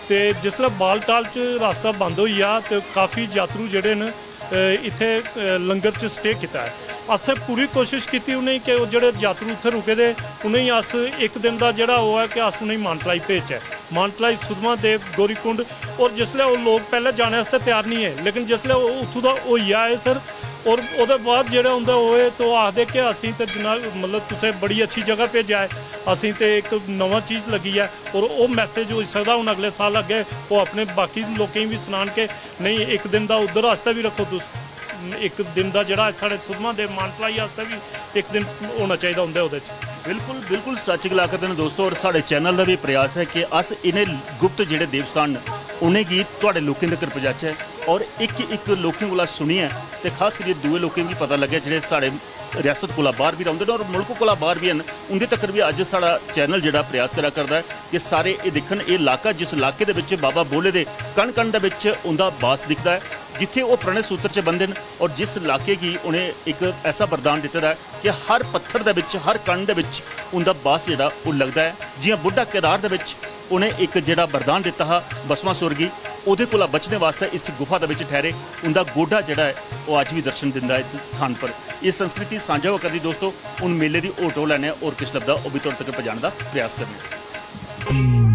ਤੇ ਜਿਸ ਤਰ੍ਹਾਂ ਬਾਲਟਾਲ ਚ ਰਸਤਾ ਬੰਦ ਹੋਈ ਆ ਤੇ ਕਾਫੀ ਯਾਤਰੂ ਜਿਹੜੇ ਨੇ ਇੱਥੇ ਲੰਗਰ ਚ ਸਟੇ ਕੀਤਾ ਹੈ। ਅਸੇ ਪੂਰੀ ਕੋਸ਼ਿਸ਼ ਕੀਤੀ ਉਹਨੇ ਕਿ ਉਹ ਜਿਹੜੇ ਯਾਤਰੂ ਉੱਥੇ ਰੁਕੇ ਦੇ, ਉਹਨੇ ਹੀ ਅਸ ਇੱਕ ਦਿਨ ਦਾ ਜਿਹੜਾ ਉਹ ਹੈ ਕਿ ਅਸ ਉਹਨੇ ਮਾਨਤਲਾਈ ਭੇਜਿਆ ਮਾਨਤਲਾਈ ਸੁਧਮਾ ਦੇਵ ਗੋਰੀਕੁੰਡ, ਔਰ ਜਿਸਲੇ ਉਹ ਲੋਕ ਪਹਿਲਾਂ ਜਾਣ ਵਾਸਤੇ ਤਿਆਰ ਨਹੀਂ ਹੈ, ਲੇਕਿਨ ਜਿਸਲੇ ਉਹ ਉੱਥੋਂ ਦਾ ਉਹ ਹੀ ਆਏ ਸਰ ਔਰ ਉਹਦੇ ਬਾਅਦ ਜਿਹੜਾ ਹੁੰਦਾ ਹੋਏ ਤੋਂ ਆਖਦੇ ਕਿ ਅਸੀਂ ਤੇ ਜਨਾਬ, ਮਤਲਬ ਤੁਸੀਂ ਬੜੀ ਅੱਛੀ ਜਗ੍ਹਾ ਭੇਜਿਆ ਹੈ। ਅਸੀਂ ਤੇ ਇੱਕ ਨਵਾਂ ਚੀਜ਼ ਲੱਗੀ ਹੈ ਔਰ ਉਹ ਮੈਸੇਜ ਹੋ ਸਕਦਾ ਹੁਣ ਅਗਲੇ ਸਾਲ ਅੱਗੇ ਉਹ ਆਪਣੇ ਬਾਕੀ ਲੋਕਾਂ ਵੀ ਸੁਣਾਣ ਕੇ ਨਹੀਂ, ਇੱਕ ਦਿਨ ਦਾ ਉਧਰ ਵਾਸਤੇ ਵੀ ਰੱਖੋ ਤੁਸੀਂ। ਇੱਕ ਦਿਨ ਦਾ ਜਿਹੜਾ ਸਾਡੇ ਸੁਧਮਾ ਦੇ ਮਾਨਤਲਾਈ ਵਾਸਤੇ ਵੀ ਇੱਕ ਦਿਨ ਹੋਣਾ ਚਾਹੀਦਾ ਹੁੰਦਾ ਉਹਦੇ 'ਚ। ਬਿਲਕੁਲ ਬਿਲਕੁਲ ਸੱਚ ਗਲਾ ਕਰਦੇ ਨੇ ਦੋਸਤੋ ਔਰ ਸਾਡੇ ਚੈਨਲ ਦਾ ਵੀ ਪ੍ਰਯਾਸ ਹੈ ਕਿ ਅਸ ਇਹਨੇ ਗੁਪਤ ਜਿਹੜੇ ਦੇਵਸਥਾਨ ਨੇ, ਉਹਨੇ ਗੀਤ ਤੁਹਾਡੇ ਲੋਕਾਂ ਤੱਕ ਪਹੁੰਚਾਇਆ ਔਰ ਇੱਕ ਇੱਕ ਲੋਕਾਂ ਕੋਲ ਸੁਣੀਏ ਤੇ ਖਾਸ ਕਰਕੇ ਦੂਏ ਲੋਕਾਂ ਨੂੰ ਵੀ ਪਤਾ ਲੱਗਿਆ ਜਿਹੜੇ ਸਾਡੇ ਰਿਆਸਤ ਕੋਲਾ ਬਾਹਰ ਵੀ ਰਹਿੰਦੇ ਨੇ ਔਰ ਮੁਲਕ ਕੋਲਾ ਬਾਹਰ ਵੀ ਹਨ। ਉਹਦੇ ਤੱਕ ਵੀ ਅੱਜ ਸਾਡਾ ਚੈਨਲ ਜਿਹੜਾ ਪ੍ਰਯਾਸ ਕਰਿਆ ਕਰਦਾ ਹੈ ਕਿ ਸਾਰੇ ਇਹ ਦੇਖਣ, ਇਹ ਇਲਾਕਾ ਜਿਸ ਇਲਾਕੇ ਦੇ ਵਿੱਚ ਬਾਬਾ ਬੋਲੇ ਦੇ ਕਣ ਕਣ ਦੇ ਵਿੱਚ ਉਹਦਾ ਬਾਸ ਦਿਖਦਾ ਹੈ, ਜਿੱਥੇ ਉਹ ਪੁਰਾਣੇ ਸੂਤਰ 'ਚ ਬੰਦੇ ਨੇ ਔਰ ਜਿਸ ਇਲਾਕੇ ਕੀ ਉਹਨੇ ਇੱਕ ਐਸਾ ਵਰਦਾਨ ਦਿੱਤਾ ਦਾ ਹੈ ਕਿ ਹਰ ਪੱਥਰ ਦੇ ਵਿੱਚ, ਹਰ ਕਣ ਦੇ ਵਿੱਚ ਉਹਦਾ ਬਾਸ ਜਿਹੜਾ ਉਹ ਲੱਗਦਾ ਹੈ। ਜਿਵੇਂ ਬੁੱਢਾ ਕੇਦਾਰ ਦੇ ਵਿੱਚ ਉਹਨੇ ਇੱਕ ਜਿਹੜਾ ਵਰਦਾਨ ਦਿੱਤਾ ਹੈ ਬਸਮਾ ਸੁਰਗੀ ਉਹਦੇ ਕੋਲ ਬਚਣੇ ਵਾਸਤੇ ਇਸ ਗੁਫਾ ਦੇ ਵਿੱਚ ਠਹਿਰੇ। ਉਹਦਾ ਗੋਡਾ ਜਿਹੜਾ ਹੈ, ਉਹ ਅੱਜ ਵੀ ਦਰਸ਼ਨ ਦਿੰਦਾ ਹੈ ਇਸ ਸਥਾਨ ਪਰ। ਇਹ ਸੰਸਕ੍ਰਿਤੀ ਸਾਂਝਾ ਹੋ ਕਰਦੀ ਦੋਸਤੋ, ਹੁਣ ਮੇਲੇ ਦੀ ਓਟੋ ਲੈਣੇ ਔਰ ਕਿਸ ਲੱਭਦਾ, ਉਹ ਵੀ ਤੁਹਾਡੇ ਤੱਕ ਪਹੁੰਚਾਉਣ ਦਾ ਪ੍ਰਯਾਸ ਕਰਨੇ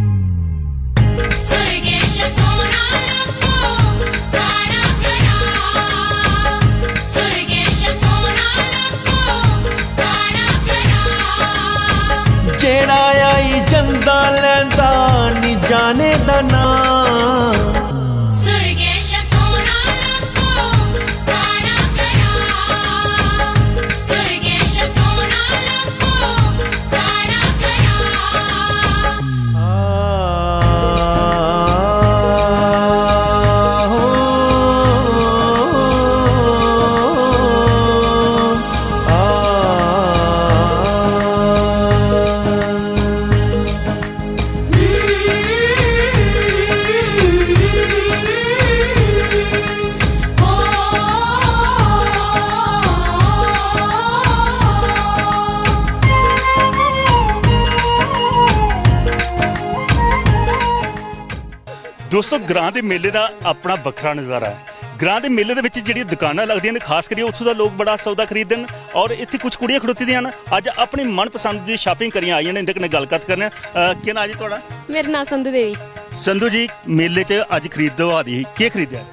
ਗ੍ਰਾਂ ਦੇ ਮੇਲੇ ਦਾ ਆਪਣਾ ਵੱਖਰਾ ਨਜ਼ਾਰਾ ਹੈ। ਗ੍ਰਾਂ ਦੇ ਮੇਲੇ ਦੇ ਵਿੱਚ ਜਿਹੜੀਆਂ ਦੁਕਾਨਾਂ ਲੱਗਦੀਆਂ ਨੇ ਖਾਸ ਕਰੀ ਉੱਥੋਂ ਦਾ ਲੋਕ ਬੜਾ ਸੌਦਾ ਖਰੀਦਣ ਔਰ ਇੱਥੇ ਕੁਝ ਕੁੜੀਆਂ ਖੜੋਤੀ ਦੀਆਂ ਹਨ। ਅੱਜ ਆਪਣੀ ਮਨਪਸੰਦ ਦੀ ਸ਼ਾਪਿੰਗ ਕਰੀਆਂ ਆਈਆਂ ਨੇ ਇਹਦੇ ਕਨੇ ਗੱਲਬਾਤ ਕਰਨੇ ਆ ਕੀ ਨਾਂ ਜੀ ਤੁਹਾਡਾ? ਮੇਰਾ ਨਾਮ ਸੰਧੂ ਦੇਵੀ। ਸੰਧੂ ਜੀ ਮੇਲੇ 'ਚ ਅੱਜ ਖਰੀਦੋ ਆ ਦੀ ਕੀ ਖਰੀਦਿਆ?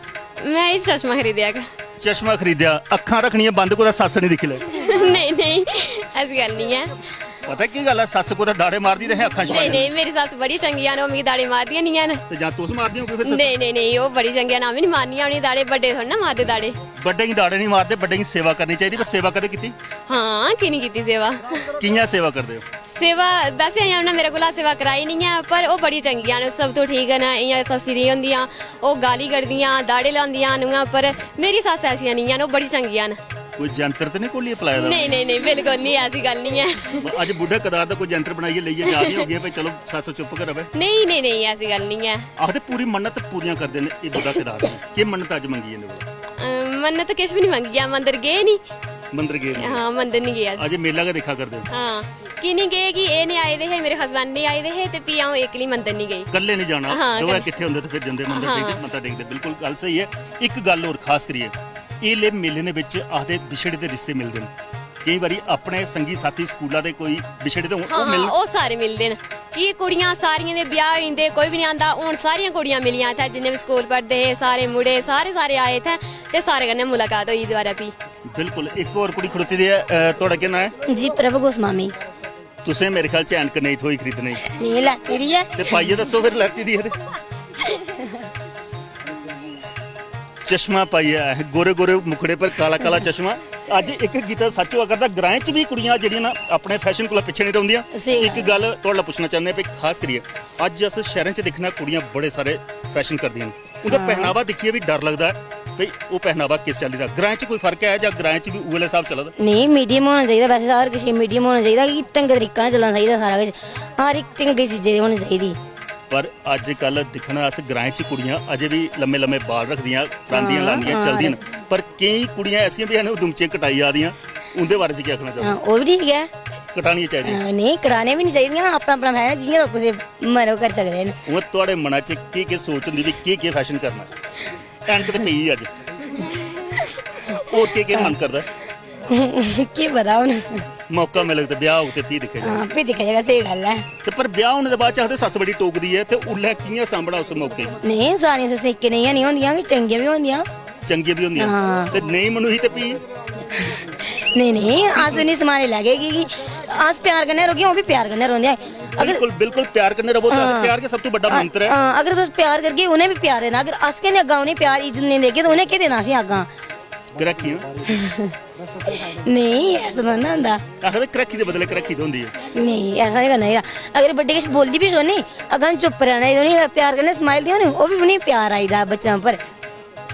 ਮੈਂ ਇਹ ਚਸ਼ਮਾ ਖਰੀਦਿਆ ਹੈਗਾ। ਚਸ਼ਮਾ ਖਰੀਦਿਆ ਅੱਖਾਂ ਰੱਖਣੀਆਂ ਬੰਦ ਕੋ ਦਾ ਸੱਸ ਨਹੀਂ ਦਿਖ ਲੈ ਨਹੀਂ ਨਹੀਂ ਐਸੀ ਗੱਲ ਨਹੀਂ ਹੈ। ਪਤਾ ਕੀ ਗੱਲ ਹੈ ਸੱਸ ਕੋ ਤਾਂ ਦਾੜੇ ਮਾਰਦੀ ਤੇ ਹੈ ਅੱਖਾਂ ਨਹੀਂ ਛਪਾਈ ਨਹੀਂ ਮੇਰੀ ਸੱਸ ਬੜੀ ਚੰਗੀਆਂ ਨੇ ਉਹ ਮੇਰੀ ਦਾੜੇ ਮਾਰਦੀਆਂ ਨਹੀਂ ਹਨ ਤੇ ਜਾਂ ਤੁਸੀਂ ਮਾਰਦੀ ਹੋ ਕੋਈ ਫਿਰ ਸੱਸ? ਨਹੀਂ ਨਹੀਂ ਨਹੀਂ ਉਹ ਬੜੀ ਚੰਗੀਆਂ ਨਾ ਵੀ ਨਹੀਂ ਮਾਰਨੀਆਂ ਉਹਨੀ ਦਾੜੇ ਵੱਡੇ ਥੋੜਾ ਨਾ ਮਾਰਦੇ ਦਾੜੇ। ਵੱਡੇ ਹੀ ਦਾੜੇ ਨਹੀਂ ਮਾਰਦੇ ਵੱਡੇ ਹੀ ਸੇਵਾ ਕਰਨੀ ਚਾਹੀਦੀ ਪਰ ਸੇਵਾ ਕਦੇ ਕੀਤੀ? ਹਾਂ ਕੀ ਨਹੀਂ ਕੀਤੀ ਸੇਵਾ? ਕਿੰਨਾ ਸੇਵਾ ਕਰਦੇ ਹੋ? ਸੇਵਾ ਵੈਸੇ ਆਇਆ ਉਹਨਾਂ ਮੇਰੇ ਕੋਲ ਆ ਸੇਵਾ ਕਰਾਈ ਨਹੀਂ ਹੈ ਪਰ ਉਹ ਬੜੀ ਚੰਗੀਆਂ ਨੇ ਸਭ ਤੋਂ ਠੀਕ ਨੇ ਇਹ ਸੱਸੀ ਨਹੀਂ ਹੁੰਦੀਆਂ ਉਹ ਗਾਲੀ ਕਰਦੀਆਂ ਦਾੜੇ ਲਾਉਂਦੀਆਂ ਨੂੰਹਾਂ ਪਰ ਮੇਰੀ ਸੱਸ ਐਸੀਆਂ ਨਹੀਂ ਹਨ ਉਹ ਬੜੀ ਚੰਗੀਆਂ ਨੇ। ਕੋਈ ਜੰਤਰ ਤੇ ਨਹੀਂ ਕੋਲੀ ਅਪਲਾਈ ਦਾ? ਨਹੀਂ ਨਹੀਂ ਨਹੀਂ ਬਿਲਕੁਲ ਨਹੀਂ ਐਸੀ ਗੱਲ ਨਹੀਂ ਹੈ। ਅੱਜ ਬੁੱਢਾ ਕਦਾਰ ਦਾ ਕੋਈ ਜੰਤਰ ਬਣਾਈਏ ਲਈਏ ਜਾ ਨਹੀਂ ਹੋ ਗਿਆ ਭਈ ਚਲੋ ਸੱਸ ਚੁੱਪ ਕਰ ਰਵੇ। ਨਹੀਂ ਨਹੀਂ ਨਹੀਂ ਐਸੀ ਗੱਲ ਨਹੀਂ ਹੈ। ਆਖਦੇ ਪੂਰੀ ਮੰਨਤ ਪੂਰੀਆਂ ਕਰਦੇ ਨੇ ਇਹ ਬੁੱਢਾ ਕਦਾਰ ਦੀ। ਕੀ ਮੰਨਤ ਅੱਜ ਮੰਗੀ ਇਹਨੇ ਕੋਲ ਮੰਨਤ ਕਿਛ ਵੀ ਨਹੀਂ ਮੰਗੀ ਗਿਆ ਮੰਦਰ ਗਏ ਨਹੀਂ ਮੰਦਰ ਗਏ ਨੇ। ਹਾਂ ਮੰਦਰ ਨਹੀਂ ਗਿਆ। ਅੱਜ ਮੇਲਾ ਕਾ ਦੇਖਾ ਕਰਦੇ ਹੋ? ਕਿ ਨਹੀਂ ਗਏ ਕਿ ਇਹ ਨਹੀਂ ਆਏ ਦੇ ਹੈ ਮੇਰੇ ਹਸਬੰਦ ਨਹੀਂ ਆਏ ਦੇ ਹੈ ਤੇ ਪੀਆ ਇਕਲੀ ਮੰਦਰ ਨਹੀਂ ਗਈ ਇਕੱਲੇ ਨਹੀਂ ਜਾਣਾ। ਦੋਵੇਂ। ਇਕੱਠੇ ਹੁੰਦੇ ਤੇ ਫਿਰ ਜਾਂਦੇ ਮੰਦਰ। ਟੇਕਦੇ ਮੱਥਾ ਟੇਕਦੇ। ਬਿਲਕੁਲ ਗੱਲ ਸਹੀ ਹੈ। ਇੱਕ ਗੱਲ ਹੋਰ ਖਾਸ ਕਰੀਏ। ਇਹ ਲੈ ਮੇਲੇ ਦੇ ਵਿੱਚ ਆਖਦੇ ਵਿਛੜੇ ਦੇ ਰਿਸ਼ਤੇ ਮਿਲਦੇ ਨੇ। ਕਈ ਵਾਰੀ ਆਪਣੇ ਸੰਗੀ ਸਾਥੀ ਸਕੂਲਾਂ ਦੇ ਕੋਈ ਵਿਛੜੇ ਹੋਣ, ਹਾਂ ਉਹ ਹਾਂ ਮਿਲ ਉਹ ਸਾਰੇ ਮਿਲਦੇ ਨੇ। ਕੀ ਕੁੜੀਆਂ ਸਾਰੀਆਂ ਦੇ ਵਿਆਹ ਹੁੰਦੇ ਕੋਈ ਵੀ ਨਹੀਂ ਆਂਦਾ ਹੁਣ ਸਾਰੀਆਂ ਕੁੜੀਆਂ ਮਿਲੀਆਂ ਇੱਥੇ ਜਿੰਨੇ ਵੀ ਸਕੂਲ ਪੜ੍ਹਦੇ ਹੈ ਸਾਰੇ ਮੁੰਡੇ ਸਾਰੇ ਸਾਰੇ ਆਏ ਥੇ ਤੇ ਸਾਰੇ ਕਨੇ ਮੁਲਾਕਾਤ ਹੋਈ ਦੁਬਾਰਾ ਵੀ। ਬਿਲਕੁਲ ਇੱਕ ਹੋਰ ਕੁੜੀ ਖੜੋਤੀ ਦੀ ਹੈ ਤੁਹਾਡਾ ਕੀ ਨਾਂ ਹੈ? ਜੀ ਪ੍ਰਭੂ ਗੋਸਵਾਮੀ। ਤੁਸੀਂ ਮੇਰੇ ਖਿਆਲ ਚ ਐਨਕ ਨਹੀਂ ਥੋਈ ਖਰੀਦਣੀ। ਨਹੀਂ ਲਾਤੀ ਦੀ ਹੈ। ਤੇ ਪਾਈਏ ਦੱਸੋ ਫਿਰ ਲੈਤੀ ਦੀ ਇਹਦੇ ਚਸ਼ਮਾ ਪਾਈਆ ਹੈ ਗੋਰੇ ਗੋਰੇ ਮੁਖੜੇ ਪਰ ਕਾਲਾ ਕਾਲਾ ਚਸ਼ਮਾ। ਅੱਜ ਇੱਕ ਗੀਤਾ ਸੱਚ ਹੋਆ ਕਰਦਾ ਗ੍ਰਾਂ ਚ ਵੀ ਕੁੜੀਆਂ ਜਿਹੜੀਆਂ ਨਾ ਆਪਣੇ ਫੈਸ਼ਨ ਕੋਲ ਪਿੱਛੇ ਨਹੀਂ ਰਹਿੰਦੀਆਂ। ਸਹੀ ਇੱਕ ਗੱਲ। ਤੁਹਾਡਾ ਪੁੱਛਣਾ ਚਾਹੁੰਦੇ ਵੀ ਖਾਸ ਕਰੀਏ ਅੱਜ ਅਸ ਸ਼ਹਿਰਾਂ ਚ ਦੇਖਣਾ ਕੁੜੀਆਂ ਬੜੇ ਸਾਰੇ ਫੈਸ਼ਨ ਕਰਦੀਆਂ ਨੇ। ਉਹਦਾ ਪਹਿਨਾਵਾ ਦੇਖੀਏ ਵੀ ਡਰ ਲੱਗਦਾ ਵੀ ਉਹ ਪਹਿਨਾਵਾ ਕਿਸ ਚੱਲੀ ਦਾ ਗ੍ਰਾਂ ਚ ਕੋਈ ਫ਼ਰਕ ਹੈ ਜਾਂ ਗ੍ਰਾਂ ਚ ਵੀ ਉਹ ਵਾਲੇ ਹਿਸਾਬ ਚੱਲਦਾ ਨਹੀਂ ਮੀਡੀਅਮ ਹੋਣਾ ਚਾਹੀਦਾ ਵੈਸੇ ਤਾਂ ਹਰ ਕਿਸੇ ਮੀਡੀਅਮ ਹੋਣਾ ਚਾਹੀਦਾ ਕਿ ਢੰਗ ਤਰੀਕਾ ਨਾਲ ਚੱਲਣਾ ਚਾਹੀਦਾ ਸਾਰਾ ਕੁਝ ਹਰ ਇੱਕ ਚੰਗੀ ਚੀਜ਼ ਹੋਣੀ ਚਾਹੀਦੀ। ਪਰ ਅੱਜ ਕੱਲ ਦਿਖਣਾ ਅਸ ਗ੍ਰਾਂ ਚ ਕੁੜੀਆਂ ਅਜੇ ਵੀ ਲੰਮੇ ਲੰਮੇ ਬਾਲ ਰੱਖਦੀਆਂ ਪਰਾਂਦੀਆਂ ਲਾਉਂਦੀਆਂ ਹਾਂ, ਚਲਦੀਆਂ ਨੇ। ਪਰ ਕਈ ਕੁੜੀਆਂ ਐਸੀਆਂ ਵੀ ਹਨ ਉਹ ਦੁਮਚੇ ਕਟਾਈ ਆਦੀਆਂ ਉਹਦੇ ਬਾਰੇ ਚ ਕੀ ਆਖਣਾ ਚਾਹੁੰਦੇ ਹਾਂ ਉਹ ਵੀ ਠੀਕ ਹੈ। ਕਟਾਣੀਆਂ ਚਾਹੀਦੀਆਂ। ਹਾਂ, ਨਹੀਂ ਕਰਾਣੇ ਵੀ ਨਹੀਂ ਚਾਹੀਦੀਆਂ ਆਪਣਾ ਆਪਣਾ ਹੈ ਜਿਹੀਆਂ ਕਿਸੇ ਮਨੋ ਕਰ ਸਕਦੇ ਨੇ। ਉਹ ਤੁਹਾਡੇ ਮਨਾਂ 'ਚ ਕੀ ਕੀ ਸੋਚ ਹੁੰਦੀ ਵੀ ਕੀ ਕੀ ਫੈਸ਼ਨ ਕਰਨਾ? ਐਂਡ ਤੇ ਪਈ ਅੱਜ। ਹੋਰ ਕੀ ਕੀ ਮਨ ਕਰਦਾ? ਕੀ ਪਤਾ ਹੁਣ। ਮੌਕਾ ਮਿਲ ਤੇ ਵਿਆਹ ਹੋਊ ਤੇ ਪੀ ਦਿਖੇ ਹਾਂ ਪੀ ਦਿਖੇ ਜਿਹੜਾ ਸਹੀ ਗੱਲ ਹੈ ਤੇ ਪਰ ਵਿਆਹ ਹੋਣ ਦੇ ਬਾਅਦ ਚਾਹਦੇ ਸੱਸ ਬੜੀ ਟੋਕਦੀ ਹੈ ਤੇ ਉਲੈ ਕਿੰਨੀਆਂ ਸਾਂਭਣਾ ਉਸ ਮੌਕੇ ਨਹੀਂ ਸਾਰੀਆਂ ਸੱਸ ਇੱਕ ਨਹੀਂ ਨਹੀਂ ਹੁੰਦੀਆਂ ਕਿ ਚੰਗੀਆਂ ਵੀ ਹੁੰਦੀਆਂ ਚੰਗੀਆਂ ਵੀ ਹੁੰਦੀਆਂ ਤੇ ਨਹੀਂ ਮਨੂ ਹੀ ਤੇ ਪੀ नहीं नहीं आँसू नहीं समाने लगेगी कि आंस प्यार करने रोगी वो भी प्यार करने रोने अगर बिल्कुल बिल्कुल प्यार करने रहो तो प्यार के सब तो बड़ा मंत्र है। आ, अगर तुम तो प्यार करके उन्हें भी प्यार है ना अगर अस के ने गाँव प्यार इज़्ज़त नहीं देगी तो उन्हें क्या देना सी ਕਰਖੀ नहीं ऐसा तो ना होंदा ਆਖਦੇ ਕਰਖੀ ਦੇ ਬਦਲੇ ਕਰਖੀ ਤੇ ਹੁੰਦੀ ਹੈ नहीं ऐसा नहीं करना चाहिए अगर बड्डे किश बोलदी भी सोनी अगर चुप रहना उन्हें प्यार करने स्माइल दियो ना वो भी उन्हें प्यार आईदा बच्चों पर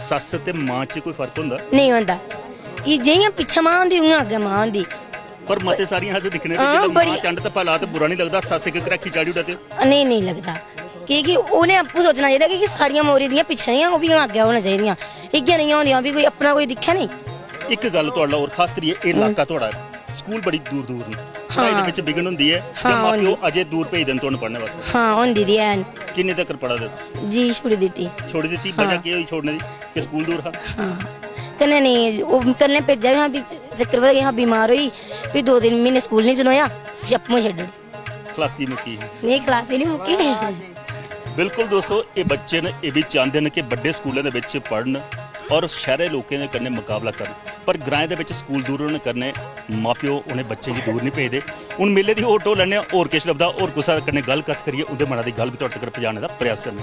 ਸੱਸ ਤੇ ਮਾਂ 'ਚ ਕੋਈ ਫਰਕ ਹੁੰਦਾ नहीं होंदा ਇਹ ਜਿਹੀਆਂ ਪਿੱਛੇ ਮਾਂ ਹੁੰਦੀ ਉਹਾਂ ਅੱਗੇ ਮਾਂ ਹੁੰਦੀ ਪਰ ਮਤੇ ਸਾਰੀਆਂ ਹੱਸ ਦਿਖਣੇ ਤੇ ਹਾਂ, ਜਦੋਂ ਬੜੀ- ਮਾਂ ਚੰਡ ਤੇ ਭਲਾ ਤੇ ਬੁਰਾ ਨਹੀਂ ਲੱਗਦਾ ਸੱਸ ਇੱਕ ਕਰਖੀ ਚਾੜੀ ਉਡਾ ਤੇ ਨਹੀਂ ਨਹੀਂ ਲੱਗਦਾ ਕਿਉਂਕਿ ਉਹਨੇ ਆਪੂ ਸੋਚਣਾ ਚਾਹੀਦਾ ਕਿ ਸਾਰੀਆਂ ਮੋਰੀ ਦੀਆਂ ਪਿੱਛੇ ਦੀਆਂ ਉਹ ਵੀ ਅੱਗੇ ਹੋਣਾ ਚਾਹੀਦੀਆਂ। ਇੱਗੇ ਨਹੀਂ ਹੁੰਦੀਆਂ ਵੀ ਕੋਈ ਆਪਣਾ ਕੋਈ ਦਿਖਿਆ ਨਹੀਂ? ਇੱਕ ਗੱਲ ਤੁਹਾਡਾ ਹੋਰ ਖਾਸ ਕਰੀਏ ਇਹ ਇਲਾਕਾ ਤੁਹਾਡਾ ਸਕੂਲ ਬੜੀ ਦੂਰ ਦੂਰ ਨੇ। ਪੜ੍ਹਾਈ ਦੇ। ਵਿੱਚ ਵਿਗਨ ਹੁੰਦੀ ਹੈ ਤੇ ਹਾਂ, ਮਾਪਿਓ। ਅਜੇ ਦੂਰ ਭੇਜ ਦੇਣ ਤੁਹਾਨੂੰ ਪੜ੍ਹਨੇ ਵਾਸਤੇ? ਹਾਂ ਹੁੰਦੀ ਦੀ ਐਨ। ਕਿੰਨੇ ਤੱਕ ਪੜਾ ਦੇ? ਜੀ ਛੁੱਟ ਦਿੱਤੀ। ਛੋੜ ਦਿੱਤੀ। ਵਜ੍ਹਾ ਕੀ ਹੋਈ ਛੋੜਨੇ ਦੀ? ਕਿ ਸਕੂਲ ਦੂਰ ਹਾਂ ਹਾਂ। ਕਨੇ ਨਹੀਂ ਉਹ ਕੱਲੇ ਭੇਜਿਆ ਵੀ ਹਾਂ ਵੀ ਚੱਕਰ ਪਤਾ ਕਿ ਹਾਂ ਬਿਮਾਰ ਹੋਈ ਵੀ ਦੋ ਦਿਨ ਮਹੀਨੇ ਸਕੂਲ ਨਹੀਂ ਚਲੋਇਆ ਜੱਪੂ ਛੱਡਣ। ਖਲਾਸੀ ਮੁਕੀ। ਨਹੀਂ ਕਲਾਸ ਹੀ ਨਹੀਂ ਮੁੱਕੀ। ਬਿਲਕੁਲ ਦੋਸਤੋ, ਇਹ ਬੱਚੇ ਨੇ ਇਹ ਵੀ ਚਾਹੁੰਦੇ ਨੇ ਕਿ ਵੱਡੇ ਸਕੂਲਾਂ ਦੇ ਵਿੱਚ ਪੜ੍ਹਨ ਔਰ ਸ਼ਹਿਰੇ ਲੋਕਾਂ ਦੇ ਕਰਨੇ ਮੁਕਾਬਲਾ ਕਰਨ। ਪਰ ਗ੍ਰਾਂ ਦੇ ਵਿੱਚ ਸਕੂਲ ਦੂਰ ਉਹਨੇ ਕਰਨੇ ਮਾਪਿਓ ਉਹਨੇ ਬੱਚੇ ਜੀ ਦੂਰ ਨਹੀਂ ਭੇਜਦੇ। ਹੁਣ ਮੇਲੇ ਦੀ ਹੋਰ ਟੋ ਲੈਣੇ ਹੋਰ ਕਿਸ ਲੱਭਦਾ ਹੋਰ ਕੁਸਾ ਕਰਨੇ ਗੱਲ ਕਥ ਕਰੀਏ, ਉਹਦੇ ਮਨਾਂ ਦੀ ਗੱਲ ਵੀ ਤੁਹਾਡੇ ਤੱਕ ਪਹੁੰਚਾਉਣ ਦਾ ਪ੍ਰਯਾਸ ਕਰਨੇ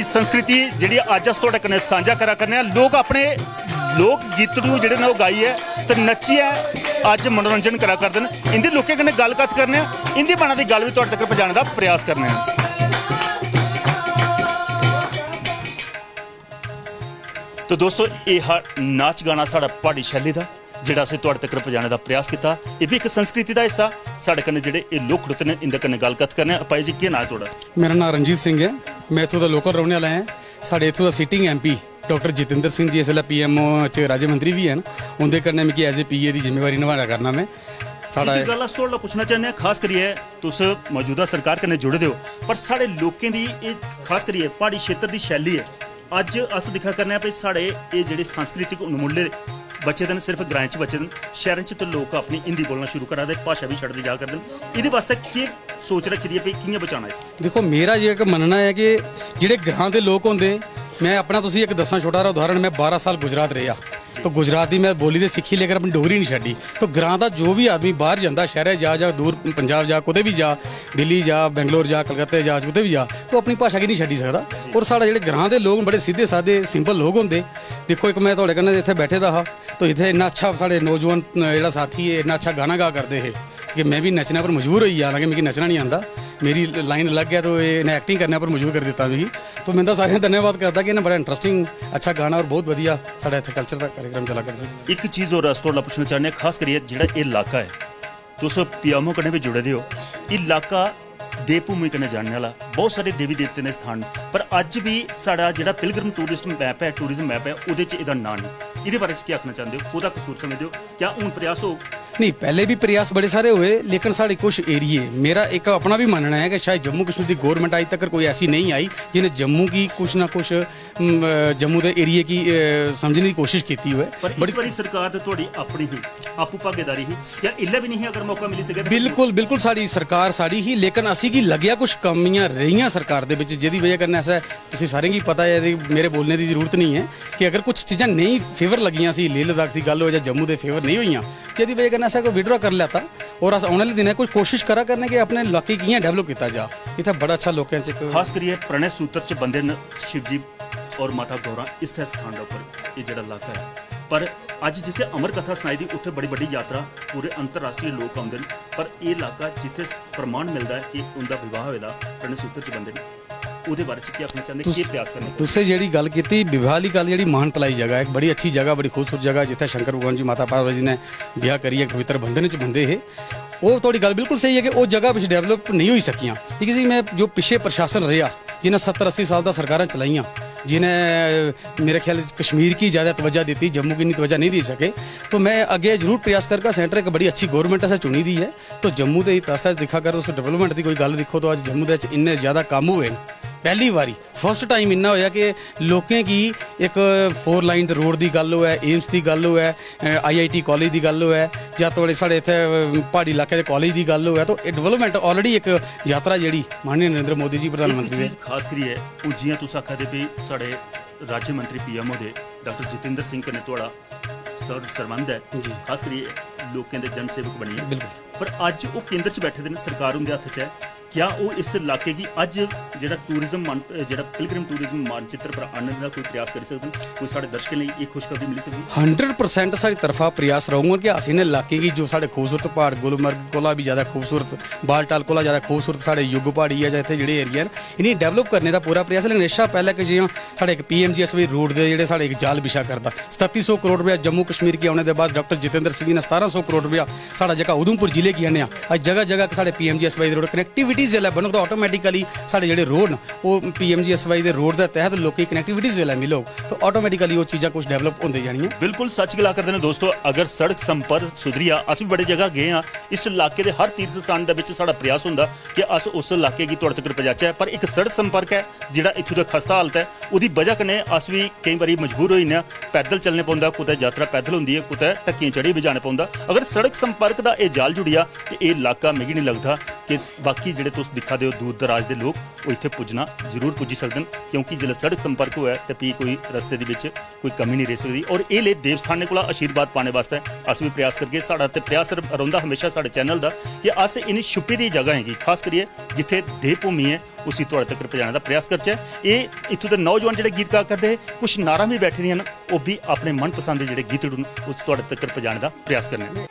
ਇਹ ਸੰਸਕ੍ਰਿਤੀ ਜਿਹੜੀ ਅੱਜ ਅਸ ਤੁਹਾਡੇ ਕਨੇ ਸਾਂਝਾ ਕਰਾ ਕਰਨੇ ਆ। ਲੋਕ ਆਪਣੇ ਲੋਕ ਗੀਤੜੂ ਜਿਹੜੇ ਨੇ ਉਹ ਗਾਈ ਹੈ ਤੇ ਨੱਚੀ ਹੈ, ਅੱਜ ਮਨੋਰੰਜਨ ਕਰਾ ਕਰਦੇ ਨੇ। ਇੰਦੀ ਲੋਕਾਂ ਕਨੇ ਗੱਲ ਕਰਨੇ ਆ। ਇੰਦੀ ਬਾਣਾ ਦੀ ਗੱਲ ਵੀ ਤੁਹਾਡੇ ਤੱਕ ਪਹੁੰਚਾਉਣ ਦਾ ਪ੍ਰਯਾਸ ਕਰਨੇ ਆ। ਤੋ ਦੋਸਤੋ, ਇਹ ਹਾ- ਨਾਚ ਗਾਣਾ ਸਾਡਾ ਪਹਾੜੀ ਸ਼ੈਲੀ ਦਾ ਜਿਹੜਾ ਅਸੀਂ ਤੁਹਾਡੇ ਤੱਕ ਪਹੁੰਚਾਉਣ ਦਾ ਪ੍ਰਯਾਸ ਕੀਤਾ ਇਹ ਵੀ ਇੱਕ ਸੰਸਕ੍ਰਿਤੀ ਦਾ ਹਿੱਸਾ। ਸਾਡੇ ਕਨੇ ਜਿਹੜੇ ਇਹ ਲੋਕ ਖੜੋਤੇ ਨੇ ਇੰਦੇ ਕਨੇ ਗੱਲ ਕਥ ਕਰਨੇ ਆ। ਅਪਾਈ ਜੀ ਕੀ ਨਾਂ ਹੈ ਤੁਹਾਡਾ? ਮੇਰਾ ਨਾਮ ਰਣਜੀਤ ਸਿੰਘ ਹੈ। ਮੈਂ ਇੱਥੋਂ ਦਾ ਲੋਕਲ ਰਹਿਣ ਵਾਲਾ ਹਾਂ। ਸਾਡੇ ਇੱਥੋਂ ਦਾ sitting MP doctor Jitendra Singh ji ਇਸ ਵੇਲੇ ਪੀਐਮਓ ਚ ਰਾਜ ਮੰਤਰੀ ਵੀ ਹਨ। ਉਹਦੇ ਕਰਨੇ ਮੈਂ ਕਿ ਐਜ਼ ਏ ਪੀਏ ਦੀ ਜ਼ਿੰਮੇਵਾਰੀ ਨਿਭਾਣਾ ਕਰਨਾ ਮੈਂ। ਸਾਡਾ ਇੱਕ ਗੱਲ ਤੁਹਾਡਾ ਪੁੱਛਣਾ ਚਾਹੁੰਦੇ ਹਾਂ ਖਾਸ ਕਰੀਏ ਤੁਸੀਂ ਮੌਜੂਦਾ ਸਰਕਾਰ ਕਨੇ ਜੁੜਦੇ ਹੋ ਪਰ ਸਾਡੇ ਲੋਕਾਂ ਦੀ ਇਹ ਖਾਸ ਕਰੀਏ ਪਹਾੜੀ ਖੇਤਰ ਦੀ ਸ਼ੈਲੀ ਹੈ। ਅੱਜ ਅਸ ਦਿਖਾ ਕਰਨੇ ਆ ਵੀ ਸਾਡੇ ਇਹ ਜਿਹੜੇ ਸੰਸਕ੍ਰਿਤਿਕ ਅਨਮੁੱਲੇ ਬੱਚੇ ਦੇ ਸਿਰਫ ਗ੍ਰਾਂ ਚ ਬੱਚੇ ਦੇ ਨੇ ਸ਼ਹਿਰਾਂ ਚ ਤਾਂ ਲੋਕ ਆਪਣੀ ਹਿੰਦੀ ਬੋਲਣਾ ਸ਼ੁਰੂ ਕਰਾ ਦੇ, ਭਾਸ਼ਾ ਵੀ ਛੱਡਦੇ ਜਾ ਕਰਦੇ ਨੇ। ਇਹਦੇ ਵਾਸਤੇ ਕੀ ਸੋਚ ਰੱਖੀ ਦੀ ਹੈ ਵੀ ਕਿਵੇਂ ਬਚਾਉਣਾ ਇਸ ਦੇਖੋ, ਮੇਰਾ ਜੇ ਮੰਨਣਾ ਹੈ ਕਿ ਜਿਹੜੇ ਗ੍ਰਾਂ ਦੇ ਲੋਕ ਹੁੰਦੇ ਮੈਂ ਆਪਣਾ ਤੁਸੀਂ ਇੱਕ ਦੱਸਾਂ ਛੋਟਾ ਜਿਹਾ ਉਦਾਹਰਣ, ਮੈਂ 12 ਸਾਲ ਗੁਜਰਾਤ ਰਿਹਾ। ਤਾਂ ਗੁਜਰਾਤੀ ਮੈਂ ਬੋਲੀ ਤੇ ਸਿੱਖੀ ਲੇਕਿਨ ਆਪਣੀ ਡੋਗਰੀ ਨਹੀਂ ਛੱਡੀ। ਤਾਂ ਗ੍ਰਾਂ ਦਾ ਜੋ ਵੀ ਆਦਮੀ ਬਾਹਰ ਜਾਂਦਾ, ਸ਼ਹਿਰੇ ਜਾ ਜਾ ਦੂਰ ਪੰਜਾਬ ਜਾ, ਕਿਤੇ ਵੀ ਜਾ, ਦਿੱਲੀ ਜਾ, ਬੈਂਗਲੌਰ ਜਾ, ਕਲਕੱਤੇ ਜਾ, ਕਿਤੇ ਵੀ ਜਾ, ਤਾਂ ਆਪਣੀ ਭਾਸ਼ਾ ਕੀ ਨਹੀਂ ਛੱਡੀ ਸਕਦਾ। ਔਰ ਸਾਡਾ ਜਿਹੜੇ ਗ੍ਰਾਂ ਦੇ ਲੋਕ ਬੜੇ ਸਿੱਧੇ ਸਾਦੇ ਸਿੰਪਲ ਲੋਕ ਹੁੰਦੇ। ਦੇਖੋ ਇੱਕ ਮੈਂ ਤੁਹਾਡੇ ਕੰਨੇ ਇੱਥੇ ਬੈਠੇ ਦਾ ਹਾਂ। ਤਾਂ ਇੱਥੇ ਇੰਨਾ ਅੱਛਾ ਸਾਡੇ ਨੌਜਵਾਨ ਜਿਹੜਾ ਸਾਥੀ ਹੈ, ਇੰਨਾ ਅੱਛਾ ਗਾਣਾ ਗਾ ਕਰਦੇ ਹੈ ਕਿ ਮੈਂ ਵੀ ਨੱਚਣਾ ਪਰ ਮਜਬੂਰ ਹੋਈ ਹਾਲਾਂਕਿ ਮੈਨੂੰ ਨੱਚਣਾ ਨਹੀਂ ਆਂਦਾ। ਮੇਰੀ ਲਾਈਨ ਲੱਗ ਗਿਆ ਤਾਂ ਇਹਨੇ ਐਕਟਿੰਗ ਕਰਨੇ ਪਰ ਮਜਬੂਰ ਕਰ ਦਿੱਤਾ ਵੀ ਤਾਂ ਮੈਂ ਤਾਂ ਸਾਰਿਆਂ ਦਾ ਧੰਨਵਾਦ ਕਰਦਾ ਕਿ ਇਹਨੇ ਬੜਾ ਇੰਟਰਸਟਿੰਗ ਅੱਛਾ ਗਾਣਾ ਔਰ ਬਹੁਤ ਵਧੀਆ ਸਾਡਾ ਇੱਥੇ ਕਲਚਰ ਦਾ ਕਾਰਜਕ੍ਰਮ ਚਲਾ ਕਰਦੇ ਇੱਕ ਚੀਜ਼ ਹੋਰ ਰਸ ਤੁਹਾਡਾ ਪੁੱਛਣਾ ਚਾਹੁੰਦੇ ਹਾਂ ਖਾਸ ਕਰੀਏ ਜਿਹੜਾ ਇਹ ਇਲਾਕਾ ਹੈ ਤੁਸੀਂ ਪੀਐਮਓ ਕਨੇ ਵੀ ਜੁੜੇ ਦੇ ਇਹ ਇਲਾਕਾ ਦੇਵ ਭੂਮੀ ਕਨੇ ਜਾਣਨ ਵਾਲਾ ਬਹੁਤ ਸਾਰੇ ਦੇਵੀ ਦੇਵਤੇ ਨੇ ਸਥਾਨ ਪਰ ਅੱਜ ਵੀ ਸਾਡਾ ਜਿਹੜਾ ਪਿਲਗ੍ਰਿਮ ਟੂਰਿਸਟ ਮੈਪ ਹੈ ਟੂਰਿਜ਼ਮ ਮੈਪ ਹੈ ਉਹਦੇ 'ਚ ਇਹਦਾ ਨਾਂ ਨਹੀਂ ਇਹਦੇ ਬਾਰੇ 'ਚ ਕੀ ਆਖਣਾ ਚਾਹੁੰਦੇ ਹੋ ਉਹਦਾ ਕਸੂਰ ਸਮਝਦੇ ਹੋ ਕਿਆ ਹੁਣ ਪ੍ਰਯਾਸ ਹੋ ਨਹੀਂ ਪਹਿਲੇ ਵੀ ਪ੍ਰਯਾਸ ਬੜੇ ਸਾਰੇ ਹੋਏ ਲੇਕਿਨ ਸਾਡੇ कुछ ਏਰੀਏ ਮੇਰਾ ਇੱਕ ਆਪਣਾ ਵੀ ਮੰਨਣਾ ਹੈ ਕਿ ਸ਼ਾਇਦ ਜੰਮੂ ਕਸ਼ਮੀਰ ਦੀ गौरमेंट ਅਜੇ ਤੱਕ कोई ऐसी नहीं आई जिन्हें जम्मू की कुछ ना कुछ जम्मू के एरिए की ਸਮਝਣ ਦੀ ਕੋਸ਼ਿਸ਼ ਕੀਤੀ ਹੋਏ ਪਰ ਇਸ ਸਰਕਾਰ ਤੇ ਤੁਹਾਡੀ ਆਪਣੀ ਹੀ ਆਪੂ ਭਾਗੇਦਾਰੀ ਹੀ ਜਾਂ ਇਲਾ ਵੀ ਨਹੀਂ ਅਗਰ ਮੌਕਾ ਮਿਲੀ ਸਕੇ ਬਿਲਕੁਲ ਬਿਲਕੁਲ ਸਾਡੀ ਸਰਕਾਰ ਸਾਡੀ ਹੀ ਲੇਕਿਨ ਅਸੀਂ ਕੀ ਲੱਗਿਆ ਕੁਝ ਕਮੀਆਂ ਰਹੀਆਂ ਸਰਕਾਰ ਦੇ ਵਿੱਚ ਜਿਹਦੀ ਵਜ੍ਹਾ ਕਰਨ ਐਸਾ ਤੁਸੀਂ ਸਾਰਿਆਂ ਨੂੰ ਪਤਾ ਹੈ ਮੇਰੇ ਬੋਲਣੇ ਦੀ ਜ਼ਰੂਰਤ ਨਹੀਂ ਹੈ ਕਿ ਅਗਰ ਕੁਝ ਚੀਜ਼ਾਂ ਨਹੀਂ ਫੇਵਰ ਲੱਗੀਆਂ ਸੀ ਲੇਹ ਲਦਾਖ ਦੀ ਗੱਲ ਹੋ ਜਾਂ ਜੰਮੂ ਦੇ ਫੇਵਰ ਨਹੀਂ ਹੋਈਆਂ ਜਿਹਦੀ ਵਜ੍ਹਾ ਕਰਨ ਐਸਾ ਕੋਈ ਵਿਡਰਾ ਕਰ ਲੈਤਾ ਔਰ ਅਸ ਆਉਣ ਵਾਲੇ ਦਿਨਾਂ ਕੁਝ ਕੋਸ਼ਿਸ਼ ਕਰਾ ਕਰਨੇ ਕਿ ਆਪਣੇ ਇਲਾਕੇ ਕਿਵੇਂ ਡਿਵੈਲਪ ਕੀਤਾ ਜਾ। ਇੱਥੇ ਬੜਾ ਅੱਛਾ ਲੋਕਾਂ ਚ ਖਾਸ ਕਰੀਏ ਪ੍ਰਣੈ ਸੂਤਰ ਚ ਬੰਦੇ ਨੇ ਸ਼ਿਵਜੀ ਔਰ ਮਾਤਾ ਗੌਰਾ ਇਸ ਸਥਾਨ ਦੇ ਉੱਪਰ, ਇਹ ਜਿਹੜਾ ਇਲਾਕਾ ਹੈ। ਪਰ ਅੱਜ ਜਿੱਥੇ ਅਮਰ ਕਥਾ ਸੁਣਾਈ ਦੀ, ਉੱਥੇ ਬੜੀ ਵੱਡੀ ਯਾਤਰਾ, ਪੂਰੇ ਅੰਤਰਰਾਸ਼ਟਰੀ ਲੋਕ ਆਉਂਦੇ ਨੇ। ਪਰ ਇਹ ਇਲਾਕਾ ਜਿੱਥੇ ਪ੍ਰਮਾਣ ਮਿਲਦਾ ਹੈ ਕਿ ਉਹਦਾ ਵਿਵਾਹ ਹੋਏਦਾ ਪ੍ਰਣੈ ਸੂਤਰ ਚ ਬੰਦੇ ਨੇ। ਉਹਦੇ ਬਾਰੇ ਚ ਕੀ ਆਖਣਾ ਚਾਹੁੰਦੇ? ਕੀ ਪ੍ਰयास ਕਰਨੇ ਤੁਸੀਂ ਜਿਹੜੀ ਗੱਲ ਕੀਤੀ ਵਿਵਾਹ ਵਾਲੀ ਗੱਲ ਜਿਹੜੀ ਮਹਾਨ ਤਲਾਈ ਜਗ੍ਹਾ ਹੈ ਇੱਕ ਬੜੀ ਅੱਛੀ ਜਗ੍ਹਾ ਬੜੀ ਖੂਬਸੂਰਤ ਜਗ੍ਹਾ ਜਿੱਥੇ ਸ਼ੰਕਰ ਭਗਵਾਨ ਜੀ ਮਾਤਾ ਪਾਰਵਤੀ ਜੀ ਨੇ ਵਿਆਹ ਕਰੀ ਹੈ ਪਵਿੱਤਰ ਬੰਧਨ ਚ ਬੰਦੇ ਇਹ। ਉਹ ਤੁਹਾਡੀ ਗੱਲ ਬਿਲਕੁਲ ਸਹੀ ਹੈ ਕਿ ਉਹ ਜਗ੍ਹਾ ਵਿੱਚ ਡਿਵੈਲਪ ਨਹੀਂ ਹੋਈ ਸਕੀਆਂ। ਠੀਕ ਸੀ ਮੈਂ ਜੋ ਪਿੱਛੇ ਪ੍ਰਸ਼ਾਸਨ ਰਿਹਾ ਜਿਨ੍ਹਾਂ 70 80 ਸਾਲ ਦਾ ਸਰਕਾਰਾਂ ਚਲਾਈਆਂ जिन्हें मेरे ख्याल से कश्मीर की ज़्यादा तवज्जो दी थी जम्मू की नहीं तवज्जो नहीं दी सके तो मैं आगे जरूर प्रयास करगा सेंटर एक बड़ी अच्छी गवर्नमेंट ऐसा चुनी दी है तो जम्मू के इतिहास दिखा कर उस डेवलपमेंट की कोई गल देखो तो आज जम्मू के इन्ने ज़्यादा काम हुए न। ਪਹਿਲੀ ਵਾਰੀ ਫਸਟ ਟਾਈਮ ਇੰਨਾ ਹੋਇਆ ਕਿ ਲੋਕਾਂ ਕੀ ਇੱਕ 4 ਲਾਈਨ ਦੇ ਰੋਡ ਦੀ ਗੱਲ ਹੋਇਆ ਏਮਸ ਦੀ ਗੱਲ ਹੋਇਆ ਆਈਆਈਟੀ ਕਾਲਜ ਦੀ ਗੱਲ ਹੋਇਆ ਜਾਂ ਤੁਹਾਡੇ ਸਾਡੇ ਇੱਥੇ ਅ, ਪਹਾੜੀ ਇਲਾਕੇ ਦੇ ਕਾਲਜ ਦੀ ਗੱਲ ਹੋਇਆ ਤਾਂ ਇਹ ਡਿਵੈਲਪਮੈਂਟ ਆਲਰੇਡੀ ਇੱਕ ਯਾਤਰਾ ਜਿਹੜੀ ਮਾਨਯ ਨਰਿੰਦਰ ਮੋਦੀ ਜੀ ਪ੍ਰਧਾਨ ਇੱਕ ਮੰਤਰੀ ਦੇ ਚੀਜ਼ ਖਾਸ ਕਰੀਏ ਉਹ ਜੀਆਂ ਤੁਸੀਂ ਆਖਦੇ ਵੀ ਸਾਡੇ ਰਾਜ ਮੰਤਰੀ ਪੀਐਮਓ ਦੇ ਡਾਕਟਰ ਜਤਿੰਦਰ ਸਿੰਘ ਕਨੇ ਤੁਹਾਡਾ ਸਰ ਸਰਬੰਧ ਹੈ। ਖਾਸ ਕਰੀਏ ਲੋਕਾਂ ਦੇ ਜਨ ਸੇਵਕ ਬਣੀ ਹੈ ਪਰ ਅੱਜ ਉਹ ਕੇਂਦਰ 'ਚ ਬੈਠੇ ਦੇ ਨੇ ਸਰਕਾਰ ਉਹਦੇ ਹੱਥ 'ਚ ਹੈ। ਕਿਆ ਉਹ ਇਸ ਇਲਾਕੇ ਦੀ ਅੱਜ ਜਿਹੜਾ ਟੂਰਿਜ਼ਮ ਜਿਹੜਾ ਪਿਲਗ੍ਰਿਮ ਟੂਰਿਜ਼ਮ ਮਾਨਚਿੱਤਰ ਪਰ ਆਨੰਦ ਦਾ ਕੋਈ ਪ੍ਰਯਾਸ ਕਰ ਸਕਦਾ? ਕੋਈ ਸਾਡੇ ਦਰਸ਼ਕਾਂ ਲਈ ਇਹ ਖੁਸ਼ਖਬਰੀ ਮਿਲ ਸਕਦੀ? 100% ਸਾਡੀ ਤਰਫਾ ਪ੍ਰਯਾਸ ਰਹੂਗਾ ਕਿ ਅਸੀਂ ਨੇ ਇਲਾਕੇ ਦੀ ਜੋ ਸਾਡੇ ਖੂਬਸੂਰਤ ਪਹਾੜ, ਗੁਲਮਰਗ ਕੋਲਾ ਵੀ ਜ਼ਿਆਦਾ ਖੂਬਸੂਰਤ, ਬਾਲਟਾਲ ਕੋਲਾ ਜ਼ਿਆਦਾ ਖੂਬਸੂਰਤ ਸਾਡੇ ਯੁੱਗ ਪਹਾੜੀ ਹੈ ਜਾਂ ਇੱਥੇ ਜਿਹੜੇ ਏਰੀਆ ਨੇ ਡਿਵੈਲਪ ਕਰਨੇ ਦਾ ਪੂਰਾ ਪ੍ਰਯਾਸ ਲੇਕਿਨ ਇਸ਼ਾ ਪਹਿਲਾਂ ਕਿ ਜਿਵੇਂ ਸਾਡੇ ਇੱਕ ਪੀਐਮਜੀਐਸ ਵੀ ਰੋਡ ਦੇ ਜਿਹੜੇ ਸਾਡੇ ਇੱਕ ਜਾਲ ਵਿਛਾ ਕਰਦਾ 3700 ਕਰੋੜ ਰੁਪਏ ਜੰਮੂ ਕਸ਼ਮੀਰ ਕੀ ਆਉਣੇ ਦੇ ਬਾਅਦ ਡਾਕਟਰ ਜਿਤਿੰਦਰ ਸਿੰਘ ਨੇ 1700 ਕਰੋੜ ਰੁਪਏ ਸਾਡਾ ਜਿਹੜਾ ਉਦਮਪੁਰ ਜ਼ਿਲ੍ਹੇ ਕੀ ਆਣਿਆ ਅੱਜ ਜਗ੍ਹਾ ਜਗ੍ਹਾ ਸਾਡੇ ਪੀਐਮਜੀਐਸ ਵਾਈ ਰੋਡ ਕਨੈਕਟਿਵਿਟੀ ਜ਼ਿਲ੍ਹਾ ਬਣੋ ਤਾਂ ਆਟੋਮੈਟਿਕਲੀ ਸਾਡੇ ਜਿਹੜੇ ਰੋਡ ਉਹ ਪੀਐਮਜੀਐਸਵਾਈ ਦੇ ਰੋਡ ਦੇ ਤਹਿਤ ਲੋਕੀ ਕਨੈਕਟੀਵਿਟੀ ਜ਼ਿਲ੍ਹਾ ਮਿਲੋ, ਤਾਂ ਆਟੋਮੈਟਿਕਲੀ ਉਹ ਚੀਜ਼ਾਂ ਕੁਝ ਡਿਵੈਲਪ ਹੁੰਦੇ ਜਾਣੀਆਂ। ਬਿਲਕੁਲ ਸੱਚ ਗੱਲਾਂ ਕਰਦੇ ਨੇ ਦੋਸਤੋ, ਅਗਰ ਸੜਕ ਸੰਪਰਕ ਸੁਧਰੀ ਆ ਅਸੀਂ ਵੀ ਬੜੇ ਜਗ੍ਹਾ ਗਏ ਆ ਇਸ ਇਲਾਕੇ ਦੇ ਹਰ ਤੀਰਥ ਸਥਾਨ ਦੇ ਵਿੱਚ ਸਾਡਾ ਪ੍ਰयास ਹੁੰਦਾ ਕਿ ਅਸ ਉਸ ਇਲਾਕੇ ਦੀ ਤੁਹਾਡੇ ਤੱਕ ਪਹੁੰਚਾਚਾ ਪਰ ਇੱਕ ਸੜਕ ਸੰਪਰਕ ਹੈ, ਜਿਹੜਾ ਇੱਥੋਂ ਦਾ ਖਸਤਾ ਹਾਲਤ ਹੈ, ਉਹਦੀ ਵਜ੍ਹਾ ਕਨੇ ਅਸ ਵੀ ਕਈ ਵਾਰੀ ਮਜਬੂਰ ਹੋਈ ਨਾ ਪੈਦਲ ਚੱਲਣੇ ਪੈਂਦਾ, ਕੁਤੇ ਯਾਤਰਾ ਪੈਦਲ ਹੁੰਦੀ ਹੈ, ਕੁਤੇ ਟੱਕੀਆਂ ਚੜੀ ਵੀ ਜਾਣਾ ਪੈਂਦਾ। ਅਗਰ ਸੜਕ ਸੰਪਰਕ ਦਾ ਇਹ ਜਾਲ ਜੁੜਿਆ ਤੇ ਇਹ ਇਲਾਕਾ ਮਿਗੀ ਨਹੀਂ ਲੱਗਦਾ ਕਿ ਬਾਕੀ ਜਿਹੜੇ ਜਿਹੜੇ ਤੁਸੀਂ ਦਿਖਾ ਦਿਓ ਦੂਰ ਦਰਾਜ ਦੇ ਲੋਕ ਉਹ ਇੱਥੇ ਪੁੱਜਣਾ ਜ਼ਰੂਰ ਪੁੱਜੀ ਸਕਦਨ, ਕਿਉਂਕਿ ਜਿਹੜਾ ਸੜਕ ਸੰਪਰਕ ਹੋਇਆ ਤੇ ਪੀ ਕੋਈ ਰਸਤੇ ਦੇ ਵਿੱਚ ਕੋਈ ਕਮੀ ਨਹੀਂ ਰਹਿ ਸਕਦੀ। ਔਰ ਇਹ ਲਈ ਦੇਵਸਥਾਨ ਕੋਲ ਆਸ਼ੀਰਵਾਦ ਪਾਣੇ ਵਾਸਤੇ ਅਸੀਂ ਵੀ ਪ੍ਰਯਾਸ ਕਰਕੇ ਸਾਡਾ ਤੇ ਪ੍ਰਯਾਸ ਰਹੁੰਦਾ ਹਮੇਸ਼ਾ ਸਾਡੇ ਚੈਨਲ ਦਾ ਕਿ ਅਸ ਇਨੀ ਛੁਪੀ ਦੀ ਜਗ੍ਹਾ ਹੈਗੀ, ਖਾਸ ਕਰਕੇ ਜਿੱਥੇ ਦੇਵ ਭੂਮੀ ਹੈ, ਉਸੇ ਤੁਹਾਡੇ ਤੱਕ ਪਹੁੰਚਾਉਣ ਦਾ ਪ੍ਰਯਾਸ ਕਰਚਾ। ਇਹ ਇੱਥੋਂ ਦੇ ਨੌਜਵਾਨ ਜਿਹੜੇ ਗੀਤ ਗਾ ਕਰਦੇ ਕੁਝ ਨਾਰਾ ਵੀ ਬੈਠੇ ਨੇ, ਉਹ ਵੀ ਆਪਣੇ ਮਨਪਸੰਦ ਦੇ ਜਿਹੜੇ ਗੀਤ ਨੂੰ ਤੁਹਾਡੇ ਤੱਕ ਪਹੁੰਚਾਉਣ ਦਾ ਪ੍ਰਯਾਸ ਕਰਨੇ ਨੇ।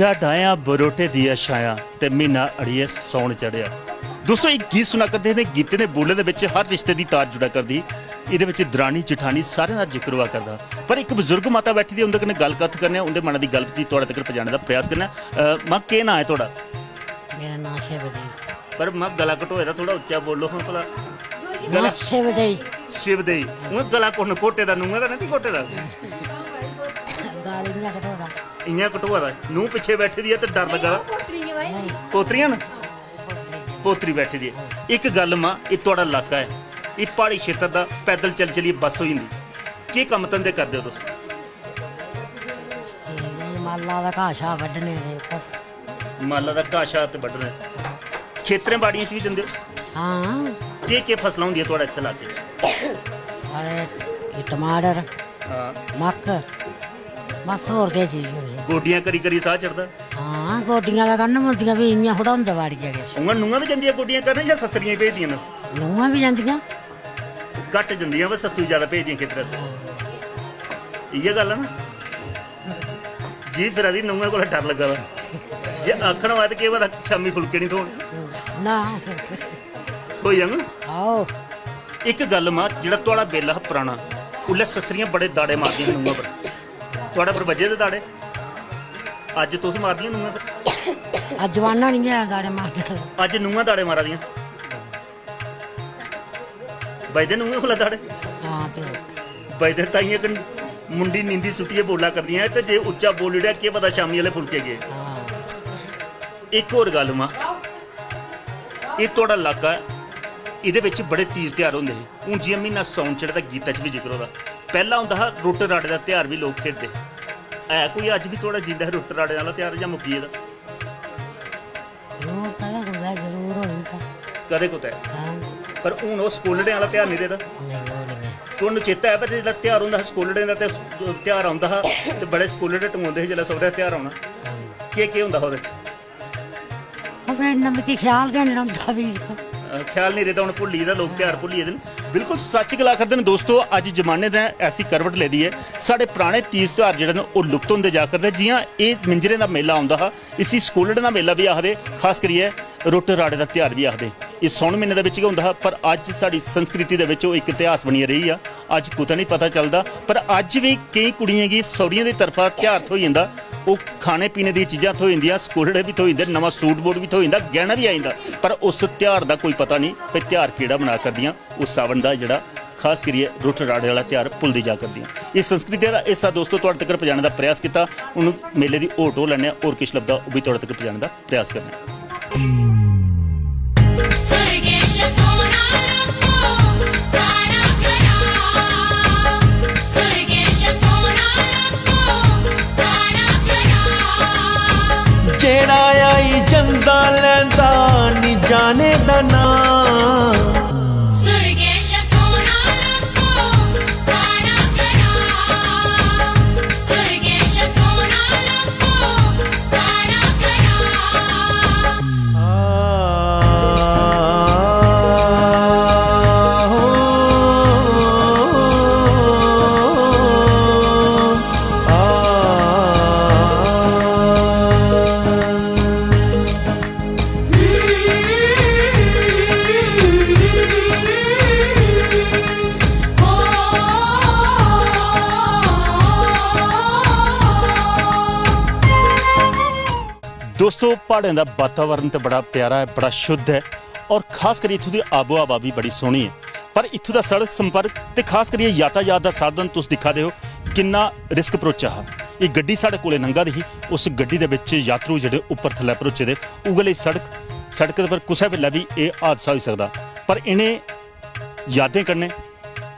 ਮੰਜਾ ਡਾਇਆ ਬਰੋਟੇ ਦੀਆਂ ਛਾਇਆ ਤੇ ਮਹੀਨਾ ਅੜੀਏ ਸੌਣ ਚੜਿਆ। ਦੋਸਤੋ ਇੱਕ ਗੀਤ ਸੁਣਾ ਕਰਦੇ ਨੇ ਗੀਤ ਦੇ ਬੋਲੇ ਦੇ ਵਿੱਚ ਹਰ ਰਿਸ਼ਤੇ ਦੀ ਤਾਰ ਜੁੜਾ ਕਰਦੀ। ਇਹਦੇ ਵਿੱਚ ਦਰਾਣੀ ਜਠਾਣੀ ਸਾਰਿਆਂ ਦਾ ਜ਼ਿਕਰ ਹੋਇਆ ਕਰਦਾ। ਪਰ ਇੱਕ ਬਜ਼ੁਰਗ ਮਾਤਾ ਬੈਠੀ ਦੀ ਉਹਦੇ ਕਨੇ ਗੱਲ ਕੱਥ ਕਰਨੇ ਉਹਦੇ ਮਨ ਦੀ ਗੱਲ ਦੀ ਤੁਹਾਡੇ ਤੱਕ ਪਹੁੰਚਾਉਣ ਦਾ ਪ੍ਰਯਾਸ ਕਰਨਾ। ਮਾਂ ਕੀ ਨਾਂ ਹੈ ਤੁਹਾਡਾ? ਮੇਰਾ ਨਾਂ ਸ਼ਿਵਦੀ ਪਰ ਮਾਂ ਗਲਾ ਘਟੋਏ ਦਾ ਥੋੜਾ ਉੱਚਾ ਬੋਲੋ ਹੁਣ ਭਲਾ। ਨਾਂ ਸ਼ਿਵਦੀ ਸ਼ਿਵ ਦੇ ਉਹ ਗਲਾ ਕੋਨ ਕੋਟੇ ਦਾ ਨੂੰਗਾ ਦਾ ਨਹੀਂ ਕੋਟੇ ਦਾ? ਗਾਲੀ ਇੰਨਾ ਘਟੋਆ ਦਾ। ਨੂੰ ਪਿੱਛੇ ਬੈਠੀ ਦੀ ਹੈ ਤੇ ਡਰ ਲੱਗਾ ਪੋਤਰੀਆਂ ਨਾ? ਪੋਤਰੀ ਬੈਠੀ ਦੀ ਹੈ ਇੱਕ ਗੱਲ ਮਾਂ ਇਹ ਤੁਹਾਡਾ ਇਲਾਕਾ ਹੈ। ਇਹ ਪਹਾੜੀ ਖੇਤਰ ਦਾ ਪੈਦਲ ਚੱਲ ਚਲੀ ਬੱਸ ਹੋ ਜਾਂਦੀ। ਕੀ ਕੰਮ ਧੰਦੇ ਕਰਦੇ ਹੋ ਤੁਸੀਂ? ਇਹ ਮਾਲਾ ਦਾ ਘਾਸ਼ਾ ਵੱਢਣੇ ਦੇ ਬਸ। ਮਾਲਾ ਦਾ ਘਾਸ਼ਾ ਤੇ ਵੱਢਣਾ। ਖੇਤਰਾਂ ਬਾੜੀਆਂ 'ਚ ਵੀ ਜਾਂਦੇ ਹੋ? ਹਾਂ। ਕੀ ਕੀ ਫਸਲਾਂ ਹੁੰਦੀਆਂ ਤੁਹਾਡੇ ਇੱਥੇ ਇਲਾਕੇ 'ਚ? ਸਾਰੇ ਇਹ ਟਮਾਟਰ ਹਾਂ। ਮੱਕ ਬਸ ਹੋਰ ਕੀ ਚੀਜ਼ ਗੋਡੀਆਂ ਕਰੀ ਕਰੀ ਸਾਹ ਚੜਦਾ? ਹਾਂ ਗੋਡੀਆਂ ਦਾ ਕੰਨ ਮੁੰਦੀਆਂ ਵੀ ਇੰਨੀਆਂ ਹੁੜਾਉਂਦੇ ਵਾੜੀ ਗਏ ਉਹਨਾਂ ਨੂੰਹਾਂ ਵੀ ਜਾਂਦੀਆਂ ਗੋਡੀਆਂ ਕਰਨ ਜਾਂ ਸਸਰੀਆਂ ਹੀ ਭੇਜਦੀਆਂ ਨੇ? ਨੂੰਹਾਂ ਵੀ ਜਾਂਦੀਆਂ? ਘੱਟ ਜਾਂਦੀਆਂ ਵਾ ਸੱਸੂ ਜ਼ਿਆਦਾ ਭੇਜਦੀਆਂ ਖੇਤਰਾਂ 'ਚ ਇਹ ਗੱਲ ਆ ਨਾ। ਜੀ ਫਿਰ ਆਦੀ ਨੂੰਹਾਂ ਕੋਲ ਡਰ ਲੱਗਾ ਵਾ। ਜੇ ਆਖਣ ਵਾਦ ਕੇ ਵਾਦਾ ਸ਼ਾਮੀ ਫੁਲਕੇ ਨਹੀਂ ਧੋਣ। ਨਾ। ਹੋ ਜਾਣ ਆਓ ਇੱਕ ਗੱਲ ਮਾ ਜਿਹੜਾ ਤੁਹਾਡਾ ਬੇਲਾ ਪੁਰਾਣਾ ਉੱਲੇ ਸਸਰੀਆਂ ਬੜੇ ਦਾੜੇ ਮਾਰਦੀਆਂ ਨੂੰਹਾਂ ਪਰ ਤੁਹਾਡਾ ਪਰ ਵੱਜੇ ਦੇ ਦਾੜੇ ਅੱਜ ਤੁਸੀਂ ਮਾਰਦੀਆਂ ਨੂੰਹਾਂ ਪਰ ਆ ਜਵਾਨਾ ਨਹੀਂ ਹੈ ਗਾੜੇ ਮਾਰਦੇ। ਅੱਜ ਨੂੰਹਾਂ ਦਾੜੇ ਮਾਰਦੀਆਂ ਬੈਦੇ ਨੂੰਹਾਂ ਕੋਲ ਦਾੜੇ ਹਾਂ ਤੇ ਬੈਦੇ ਤਾਈਆਂ ਕਿ ਮੁੰਡੀ ਨਿੰਦੀ ਸੁੱਟੀਏ ਬੋਲਾ ਕਰਦੀਆਂ। ਤੇ ਜੇ ਉੱਚਾ ਬੋਲੜਿਆ ਕੀ ਪਤਾ ਸ਼ਾਮੀ ਵਾਲੇ ਫੁਲਕੇ ਗਏ। ਹਾਂ। ਇੱਕ ਹੋਰ ਗੱਲ ਮਾ। ਇਹ ਤੁਹਾਡਾ ਇਲਾਕਾ ਹੈ। ਇਹਦੇ ਵਿੱਚ ਬੜੇ ਤੀਜ ਤਿਉਹਾਰ ਹੁੰਦੇ ਸੀ ਹੁਣ ਜਿਵੇਂ ਮਹੀਨਾ ਸੌਣ ਚੜਦਾ ਗੀਤਾਂ 'ਚ ਵੀ ਜ਼ਿਕਰ ਉਹਦਾ। ਪਹਿਲਾਂ ਹੁੰਦਾ ਹੈ ਰੁੱਟ ਰਾੜੇ ਦਾ ਤਿਉਹਾਰ ਵੀ ਲੋਕ ਖੇਡਦੇ। ਐ ਕੋਈ ਅੱਜ ਵੀ ਥੋੜਾ ਜਿੰਦਾ ਹੈ ਰੁੱਟ ਰਾੜੇ ਵਾਲਾ ਤਿਉਹਾਰ ਜਾਂ ਮੁੱਕੀ ਇਹਦਾ? ਉਹ ਕਦਾ ਕੋਈ ਜ਼ਰੂਰ ਤਾਂ ਕਦੇ ਕੁਤੇ ਪਰ ਹੁਣ ਉਹ ਸਕੂਲੜੇ ਵਾਲਾ ਤਿਉਹਾਰ ਨਹੀਂ ਹੈ। ਤੁਹਾਨੂੰ ਚੇਤਾ ਹੈ ਪਰ ਜਿਹੜਾ ਤਿਉਹਾਰ ਹੁੰਦਾ ਸਕੂਲੜੇ ਦਾ ਤੇ ਤਿਉਹਾਰ ਆਉਂਦਾ ਤੇ ਬੜੇ ਸਕੂਲੜੇ ਟੰਗਾਉਂਦੇ ਸੀ ਜਦੋਂ ਸਹੁਰੇ ਤਿਉਹਾਰ ਆਉਣਾ। ਕੀ ਕੀ ਹੁੰਦਾ ਉਹਦੇ ਉਹ ਫਿਰ ਇੰਨਾ ਵੀ ਕੀ ਖਿਆਲ ਕੇ ਨਹੀਂ ਰਹਿੰਦਾ ਵੀ ਖਿਆਲ ਨਹੀਂ ਰਹਿੰਦਾ ਹੁਣ ਭੁੱਲੀ ਦਾ ਲੋਕ ਤਿਉਹਾਰ ਭੁੱਲੀ ਇਹਦੇ ਨੇ। ਬਿਲਕੁਲ ਸੱਚ ਗਲਾ ਕਰਦੇ ਨੇ ਦੋਸਤੋ, ਅੱਜ ਜ਼ਮਾਨੇ ਦਾ ਐਸੀ ਕਰਵਟ ਲੈਦੀ ਹੈ ਸਾਡੇ ਪੁਰਾਣੇ ਤੀਜ ਤਿਉਹਾਰ ਜਿਹੜੇ ਨੇ, ਉਹ ਲੁਪਤ ਹੁੰਦੇ ਜਾ ਕਰਦੇ ਜੀਆਂ ਇਹ ਮਿੰਜਰੇ ਦਾ ਮੇਲਾ ਆਉਂਦਾ ਹਾ, ਇਸੀ ਸਕੂਲੜੇ ਦਾ ਮੇਲਾ ਵੀ ਆਖਦੇ, ਖਾਸ ਕਰੀਏ ਰੁੱਟ ਰਾੜੇ ਦਾ ਤਿਉਹਾਰ ਵੀ ਆਖਦੇ। ਇਹ ਸੌਣ ਮਹੀਨੇ ਦੇ ਵਿੱਚ ਹੀ ਹੁੰਦਾ ਪਰ ਅੱਜ ਸਾਡੀ ਸੰਸਕ੍ਰਿਤੀ ਦੇ ਵਿੱਚ ਉਹ ਇੱਕ ਇਤਿਹਾਸ ਬਣੀ ਰਹੀ ਆ। ਅੱਜ ਕੁਤਾ ਨਹੀਂ ਪਤਾ ਚੱਲਦਾ, ਪਰ ਅੱਜ ਵੀ ਕਈ ਕੁੜੀਆਂ ਕੀ ਸੌਰੀਆਂ ਦੀ ਤਰਫਾ ਤਿਉਹਾਰ ਹੋ ਜਾਂਦਾ ਉਹ ਖਾਣੇ ਪੀਣੇ ਦੀਆਂ ਚੀਜ਼ਾਂ ਤੋਂ ਜਾਂਦੀਆਂ ਸਕੂਲੜੇ ਵੀ ਤੋਂ ਜਾਂਦੇ ਨਵਾਂ ਸੂਟ ਬੂਟ ਵੀ ਤੋਂ ਜਾਂਦਾ ਗਹਿਣਾ ਵੀ ਆ ਜਾਂਦਾ। ਪਰ ਉਸ ਤਿਉਹਾਰ ਦਾ ਕੋਈ ਪਤਾ ਨਹੀਂ ਕਿ ਤਿਉਹਾਰ ਕਿਹੜਾ ਬਣਾ ਕਰਦੀਆਂ, ਉਹ ਸਾਵਣ ਦਾ ਜਿਹੜਾ, ਖਾਸ ਕਰੀਏ ਰੁੱਠ ਰਾੜੇ ਵਾਲਾ ਤਿਉਹਾਰ ਭੁੱਲਦੀ ਜਾ ਕਰਦੀਆਂ। ਇਹ ਸੰਸਕ੍ਰਿਤੀ ਦਾ ਹਿੱਸਾ ਦੋਸਤੋ, ਤੁਹਾਡੇ ਤੱਕ ਪਹੁੰਚਾਉਣ ਦਾ ਪ੍ਰਯਾਸ ਕੀਤਾ। ਉਹਨੂੰ ਮੇਲੇ ਦੀ ਓਟੋ ਲੈਣੇ ਆ ਔਰ ਕਿਛ ਲੱਭਦਾ ਉਹ ਵੀ ਤੁਹਾਡੇ ਤੱਕ ਪਹੁੰਚਾਉਣ ਦਾ ਪ੍ਰਯਾਸ ਕਰਨਾ ਪਹਾੜਾਂ ਦਾ ਵਾਤਾਵਰਣ ਤੇ ਬੜਾ ਪਿਆਰਾ ਹੈ, ਬੜਾ ਸ਼ੁੱਧ ਹੈ ਔਰ ਖਾਸ ਕਰ ਇੱਥੋਂ ਦੀ ਆਬੋ ਹਵਾ ਵੀ ਬੜੀ ਸੋਹਣੀ ਹੈ। ਪਰ ਇੱਥੋਂ ਦਾ ਸੜਕ ਸੰਪਰਕ ਤੇ ਖਾਸ ਕਰੀ ਯਾਤਾਯਾਤ ਦਾ ਸਾਧਨ ਤੁਸੀਂ ਦਿਖਾ ਦਿਓ ਕਿੰਨਾ ਰਿਸਕ ਭਰੋਚਾ ਹੈ। ਇਹ ਗੱਡੀ ਸਾਡੇ ਕੋਲੇ ਨੰਗਾ ਰਹੀ, ਉਸ ਗੱਡੀ ਦੇ ਵਿੱਚ ਯਾਤਰੂ ਜਿਹੜੇ ਉੱਪਰ ਥੱਲੇ ਭਰੋਚੇ ਦੇ, ਉਗਲੇ ਸੜਕ ਸੜਕ ਦੇ ਪਰ ਕਿਸੇ ਵੇਲੇ ਵੀ ਇਹ ਹਾਦਸਾ ਹੋ ਸਕਦਾ। ਪਰ ਇਹਨੇ ਯਾਦਾਂ ਕਰਨੇ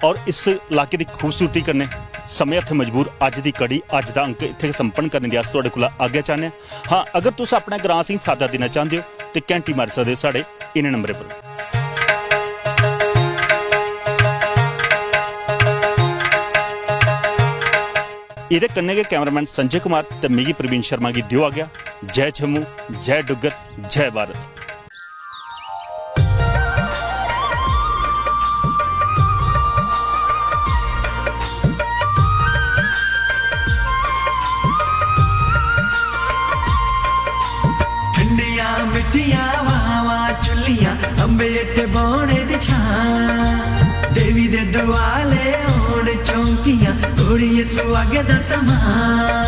ਔਰ ਇਸ ਇਲਾਕੇ ਦੀ ਖੂਬਸੂਰਤੀ ਕਰਨੇ ਸਮੇਂ ਹੱਥੇ ਮਜਬੂਰ ਅੱਜ ਦੀ ਕੜੀ, ਅੱਜ ਦਾ ਅੰਕ ਇੱਥੇ ਸੰਪੰਨ ਕਰਨ ਦੀ ਆਸ ਤੁਹਾਡੇ ਕੋਲ ਆਗਿਆ ਚਾਹੁੰਦੇ ਹਾਂ। ਹਾਂ, ਅਗਰ ਤੁਸੀਂ ਆਪਣਾ ਗ੍ਰਾਂ ਸਿੰਘ ਸਾਦਾ ਦੇਣਾ ਚਾਹੁੰਦੇ ਹੋ, ਤੇ ਘੰਟੀ ਮਾਰ ਸਕਦੇ ਹੋ ਸਾਡੇ ਇਨ ਨੰਬਰ ਪਰ ਇਹਦੇ ਕੰਨੇ ਕੇ ਕੈਮਰਾਮੈਨ ਸੰਜੇ ਕੁਮਾਰ ਤੇ ਮਿਗੀ ਪ੍ਰਵੀਨ ਸ਼ਰਮਾ ਕੀ ਦਿਓ ਆ ਗਿਆ। ਜੈ ਜੰਮੂ, ਜੈ ਡੁੱਗਰ, ਜੈ ਭਾਰਤ। ਬੋਣੇ ਦੀ ਛਾਂ ਦੇਵੀ ਦੇ ਦੁਆਲੇ ਹੋਣ ਚੌਂਕੀਆਂ ਤੋੜੀਏ ਸੁਆਗੇ ਦਾ ਸਮਾਂ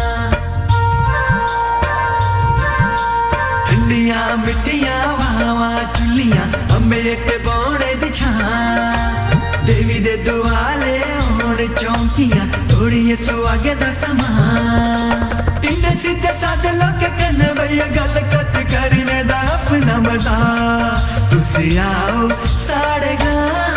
ਠੰਡੀਆਂ ਮਿੱਠੀਆਂ ਵਾਵਾਂ ਚੁੱਲੀਆਂ ਅੰਬੇ ਤੇ ਬੋਣੇ ਦੀ ਛਾਂ ਦੇਵੀ ਦੇ ਦੁਆਲੇ ਹੋਣ ਚੌਂਕੀਆਂ ਤੋੜੀਏ ਸੁਆਗੇ ਦਾ ਸਮਾਂ ਇੰਨੇ ਸਿੱਧੇ ਸਾਦੇ ਲੋਕ ਕਨ ਬਈ ਗੱਲ ਕੱਟ ਨੱਚਣ ਦਾ ਆਪਣਾ ਮਜ਼ਾ ਤੁਸੀਂ ਆਓ ਸਾਡੇ ਗਾਂ